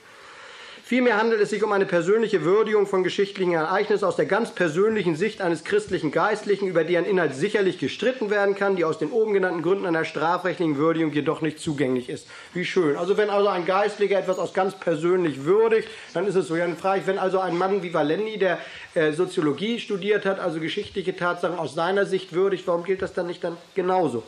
Vielmehr handelt es sich um eine persönliche Würdigung von geschichtlichen Ereignissen aus der ganz persönlichen Sicht eines christlichen Geistlichen, über deren Inhalt sicherlich gestritten werden kann, die aus den oben genannten Gründen einer strafrechtlichen Würdigung jedoch nicht zugänglich ist. Wie schön. Also wenn also ein Geistlicher etwas aus ganz persönlich würdigt, dann ist es so. Dann frage ich, wenn also ein Mann wie Valendi, der äh, Soziologie studiert hat, also geschichtliche Tatsachen aus seiner Sicht würdigt, warum gilt das dann nicht dann genauso?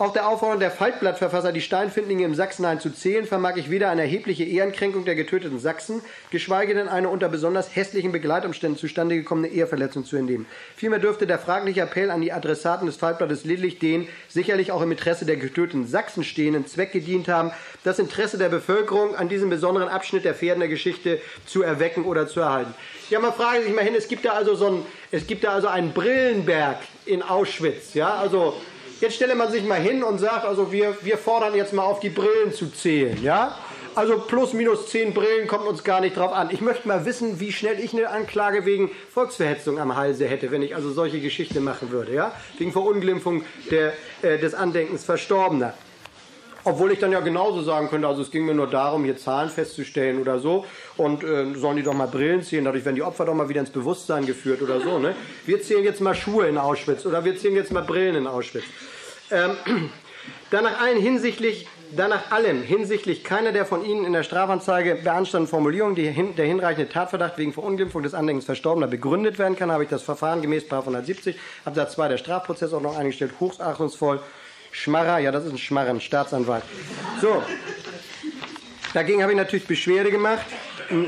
Auch der Aufforderung der Faltblattverfasser, die Steinfindlinge im Sachsenhain zu zählen, vermag ich weder eine erhebliche Ehrenkränkung der getöteten Sachsen, geschweige denn eine unter besonders hässlichen Begleitumständen zustande gekommene Eheverletzung zu entnehmen. Vielmehr dürfte der fragliche Appell an die Adressaten des Faltblattes lediglich den, sicherlich auch im Interesse der getöteten Sachsen stehenden Zweck gedient haben, das Interesse der Bevölkerung an diesem besonderen Abschnitt der Pferden der Geschichte zu erwecken oder zu erhalten. Ja, man fragt sich mal hin, es gibt da also so ein, es gibt da also einen Brillenberg in Auschwitz, ja, also Jetzt stelle man sich mal hin und sagt, also wir, wir fordern jetzt mal auf die Brillen zu zählen, ja? Also plus minus zehn Brillen kommt uns gar nicht drauf an. Ich möchte mal wissen, wie schnell ich eine Anklage wegen Volksverhetzung am Halse hätte, wenn ich also solche Geschichte machen würde, ja? Wegen Verunglimpfung der, äh, des Andenkens Verstorbener. Obwohl ich dann ja genauso sagen könnte, also es ging mir nur darum, hier Zahlen festzustellen oder so. Und äh, sollen die doch mal Brillen zählen, dadurch werden die Opfer doch mal wieder ins Bewusstsein geführt oder so. Ne? Wir zählen jetzt mal Schuhe in Auschwitz oder wir zählen jetzt mal Brillen in Auschwitz. Ähm, <clears throat> danach allen hinsichtlich danach allem hinsichtlich keiner der von Ihnen in der Strafanzeige beanstandeten Formulierungen, die hin, der hinreichende Tatverdacht wegen Verunglimpfung des Andenkens Verstorbener begründet werden kann, habe ich das Verfahren gemäß 170 Absatz 2 der Strafprozessordnung eingestellt. Hochachtungsvoll. Schmarrer, ja, das ist ein Schmarren, Staatsanwalt. So, dagegen habe ich natürlich Beschwerde gemacht.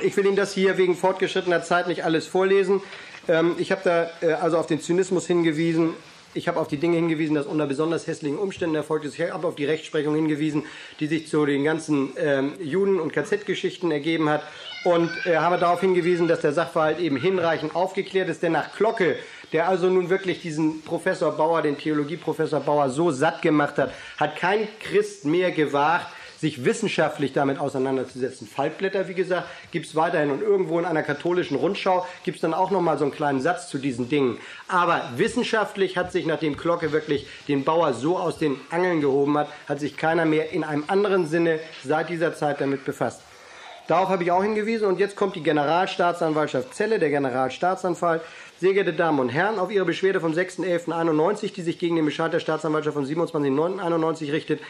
Ich will Ihnen das hier wegen fortgeschrittener Zeit nicht alles vorlesen. Ähm, ich habe da äh, also auf den Zynismus hingewiesen, ich habe auf die Dinge hingewiesen, dass unter besonders hässlichen Umständen erfolgt ist. Ich habe auf die Rechtsprechung hingewiesen, die sich zu den ganzen ähm, Juden- und KZ-Geschichten ergeben hat. Und äh, habe darauf hingewiesen, dass der Sachverhalt eben hinreichend aufgeklärt ist. Denn nach Glocke, der also nun wirklich diesen Professor Bauer, den Theologieprofessor Bauer, so satt gemacht hat, hat kein Christ mehr gewagt, sich wissenschaftlich damit auseinanderzusetzen. Faltblätter, wie gesagt, gibt es weiterhin und irgendwo in einer katholischen Rundschau gibt es dann auch noch mal so einen kleinen Satz zu diesen Dingen. Aber wissenschaftlich hat sich, nachdem Glocke wirklich den Bauer so aus den Angeln gehoben hat, hat sich keiner mehr in einem anderen Sinne seit dieser Zeit damit befasst. Darauf habe ich auch hingewiesen und jetzt kommt die Generalstaatsanwaltschaft Celle, der Generalstaatsanwalt. Sehr geehrte Damen und Herren, auf Ihre Beschwerde vom 6.11.91, die sich gegen den Bescheid der Staatsanwaltschaft vom 27.09.91 richtet,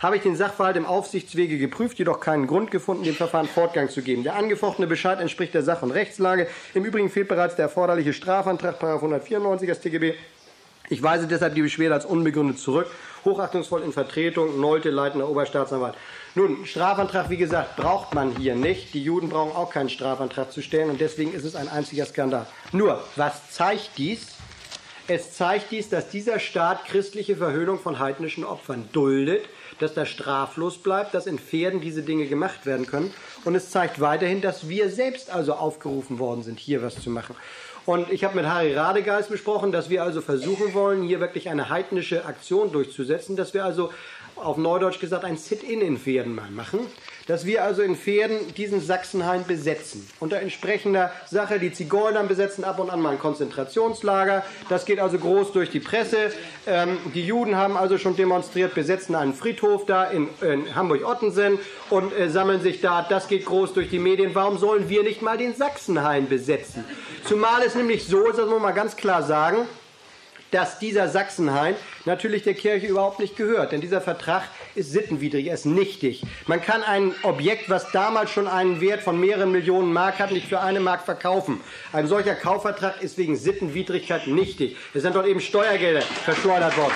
habe ich den Sachverhalt im Aufsichtswege geprüft, jedoch keinen Grund gefunden, dem Verfahren Fortgang zu geben. Der angefochtene Bescheid entspricht der Sach- und Rechtslage. Im Übrigen fehlt bereits der erforderliche Strafantrag, 194 des TGB. Ich weise deshalb die Beschwerde als unbegründet zurück. Hochachtungsvoll in Vertretung, Nolte, leitender Oberstaatsanwalt. Nun, Strafantrag, wie gesagt, braucht man hier nicht. Die Juden brauchen auch keinen Strafantrag zu stellen und deswegen ist es ein einziger Skandal. Nur, was zeigt dies? Es zeigt dies, dass dieser Staat christliche Verhöhnung von heidnischen Opfern duldet dass das straflos bleibt, dass in Pferden diese Dinge gemacht werden können. Und es zeigt weiterhin, dass wir selbst also aufgerufen worden sind, hier was zu machen. Und ich habe mit Harry Radegeist besprochen, dass wir also versuchen wollen, hier wirklich eine heidnische Aktion durchzusetzen, dass wir also auf Neudeutsch gesagt ein Sit-in in Pferden mal machen dass wir also in Pferden diesen Sachsenhain besetzen. Unter entsprechender Sache, die Zigeuner besetzen ab und an mal ein Konzentrationslager. Das geht also groß durch die Presse. Ähm, die Juden haben also schon demonstriert, besetzen einen Friedhof da in, in Hamburg-Ottensen und äh, sammeln sich da. Das geht groß durch die Medien. Warum sollen wir nicht mal den Sachsenhain besetzen? Zumal es nämlich so ist, das muss man mal ganz klar sagen, dass dieser Sachsenhain natürlich der Kirche überhaupt nicht gehört. Denn dieser Vertrag ist sittenwidrig, er ist nichtig. Man kann ein Objekt, was damals schon einen Wert von mehreren Millionen Mark hat, nicht für eine Mark verkaufen. Ein solcher Kaufvertrag ist wegen Sittenwidrigkeit nichtig. Es sind dort eben Steuergelder verschleudert worden.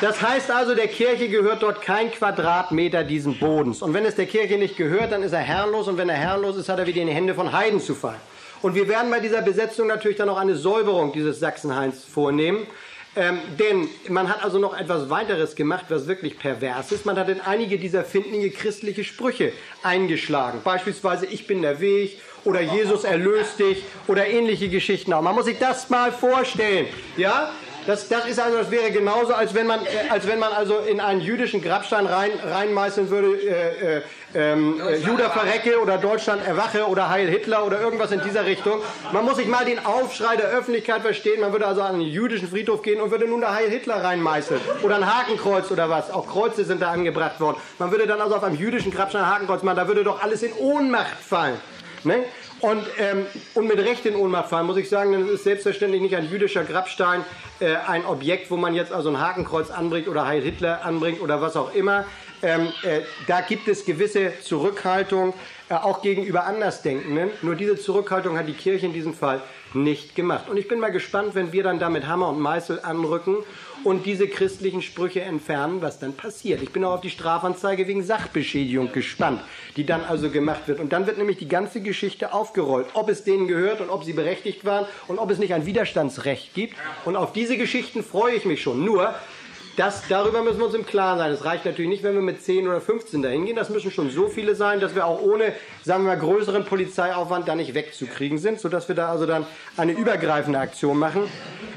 Das heißt also, der Kirche gehört dort kein Quadratmeter diesen Bodens. Und wenn es der Kirche nicht gehört, dann ist er herrlos. Und wenn er herrlos ist, hat er wieder in die Hände von Heiden zu fallen. Und wir werden bei dieser Besetzung natürlich dann auch eine Säuberung dieses Sachsenhains vornehmen. Ähm, denn man hat also noch etwas weiteres gemacht, was wirklich pervers ist. Man hat in einige dieser Findlinge christliche Sprüche eingeschlagen. Beispielsweise Ich bin der Weg oder Jesus erlöst dich oder ähnliche Geschichten auch. Man muss sich das mal vorstellen. Ja? Das, das ist also, das wäre genauso, als wenn man, äh, als wenn man also in einen jüdischen Grabstein rein, reinmeißeln würde, äh, äh, ähm, äh, Juda verrecke oder Deutschland erwache oder Heil Hitler oder irgendwas in dieser Richtung. Man muss sich mal den Aufschrei der Öffentlichkeit verstehen. Man würde also an einen jüdischen Friedhof gehen und würde nun da Heil Hitler reinmeißeln oder ein Hakenkreuz oder was. Auch Kreuze sind da angebracht worden. Man würde dann also auf einem jüdischen Grabstein ein Hakenkreuz machen. Da würde doch alles in Ohnmacht fallen. Ne? Und, ähm, und mit Recht in Ohnmacht fallen, muss ich sagen, denn es ist selbstverständlich nicht ein jüdischer Grabstein äh, ein Objekt, wo man jetzt also ein Hakenkreuz anbringt oder Heil Hitler anbringt oder was auch immer. Ähm, äh, da gibt es gewisse Zurückhaltung, äh, auch gegenüber Andersdenkenden. Nur diese Zurückhaltung hat die Kirche in diesem Fall nicht gemacht. Und ich bin mal gespannt, wenn wir dann da mit Hammer und Meißel anrücken und diese christlichen Sprüche entfernen, was dann passiert. Ich bin auch auf die Strafanzeige wegen Sachbeschädigung gespannt, die dann also gemacht wird. Und dann wird nämlich die ganze Geschichte aufgerollt, ob es denen gehört und ob sie berechtigt waren und ob es nicht ein Widerstandsrecht gibt. Und auf diese Geschichten freue ich mich schon. Nur, das, darüber müssen wir uns im Klaren sein. Es reicht natürlich nicht, wenn wir mit 10 oder 15 dahin gehen. Das müssen schon so viele sein, dass wir auch ohne, sagen wir mal, größeren Polizeiaufwand da nicht wegzukriegen sind, sodass wir da also dann eine übergreifende Aktion machen.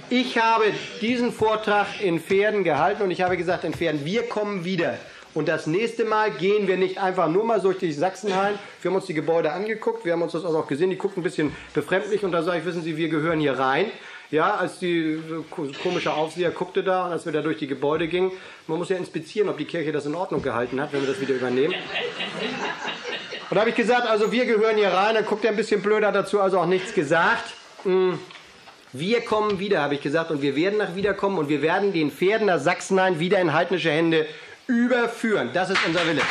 Ich habe diesen Vortrag in Pferden gehalten und ich habe gesagt, in Pferden, wir kommen wieder. Und das nächste Mal gehen wir nicht einfach nur mal durch die Sachsenhain. Wir haben uns die Gebäude angeguckt, wir haben uns das auch gesehen, die gucken ein bisschen befremdlich und da sage ich, wissen Sie, wir gehören hier rein. Ja, als die komische Aufseher guckte da, als wir da durch die Gebäude gingen. Man muss ja inspizieren, ob die Kirche das in Ordnung gehalten hat, wenn wir das wieder übernehmen. Und da habe ich gesagt, also wir gehören hier rein, dann guckt er ein bisschen blöder dazu, also auch nichts gesagt. Hm. Wir kommen wieder, habe ich gesagt, und wir werden nach wiederkommen und wir werden den Pferden nach Sachsenhain wieder in heidnische Hände überführen. Das ist unser Wille.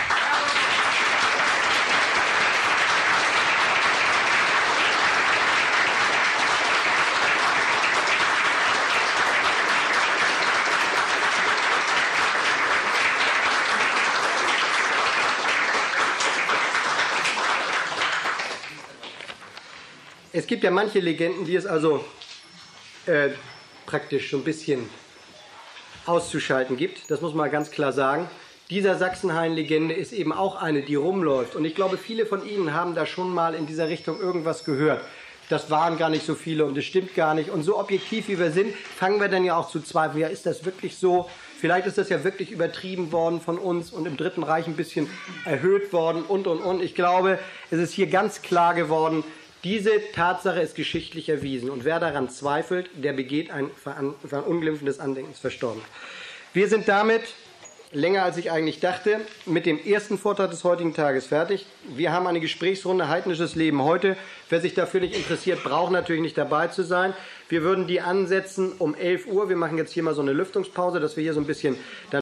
Es gibt ja manche Legenden, die es also äh, praktisch so ein bisschen auszuschalten gibt. Das muss man ganz klar sagen. Dieser Sachsenhain-Legende ist eben auch eine, die rumläuft. Und ich glaube, viele von Ihnen haben da schon mal in dieser Richtung irgendwas gehört. Das waren gar nicht so viele und es stimmt gar nicht. Und so objektiv wie wir sind, fangen wir dann ja auch zu zweifeln. Ja, ist das wirklich so? Vielleicht ist das ja wirklich übertrieben worden von uns und im Dritten Reich ein bisschen erhöht worden und, und, und. Ich glaube, es ist hier ganz klar geworden, diese Tatsache ist geschichtlich erwiesen und wer daran zweifelt, der begeht ein Verunglimpfen des Andenkens verstorben. Wir sind damit länger als ich eigentlich dachte, mit dem ersten Vortrag des heutigen Tages fertig. Wir haben eine Gesprächsrunde Heidnisches Leben heute. Wer sich dafür nicht interessiert, braucht natürlich nicht dabei zu sein. Wir würden die ansetzen um 11 Uhr. Wir machen jetzt hier mal so eine Lüftungspause, dass wir hier so ein bisschen dann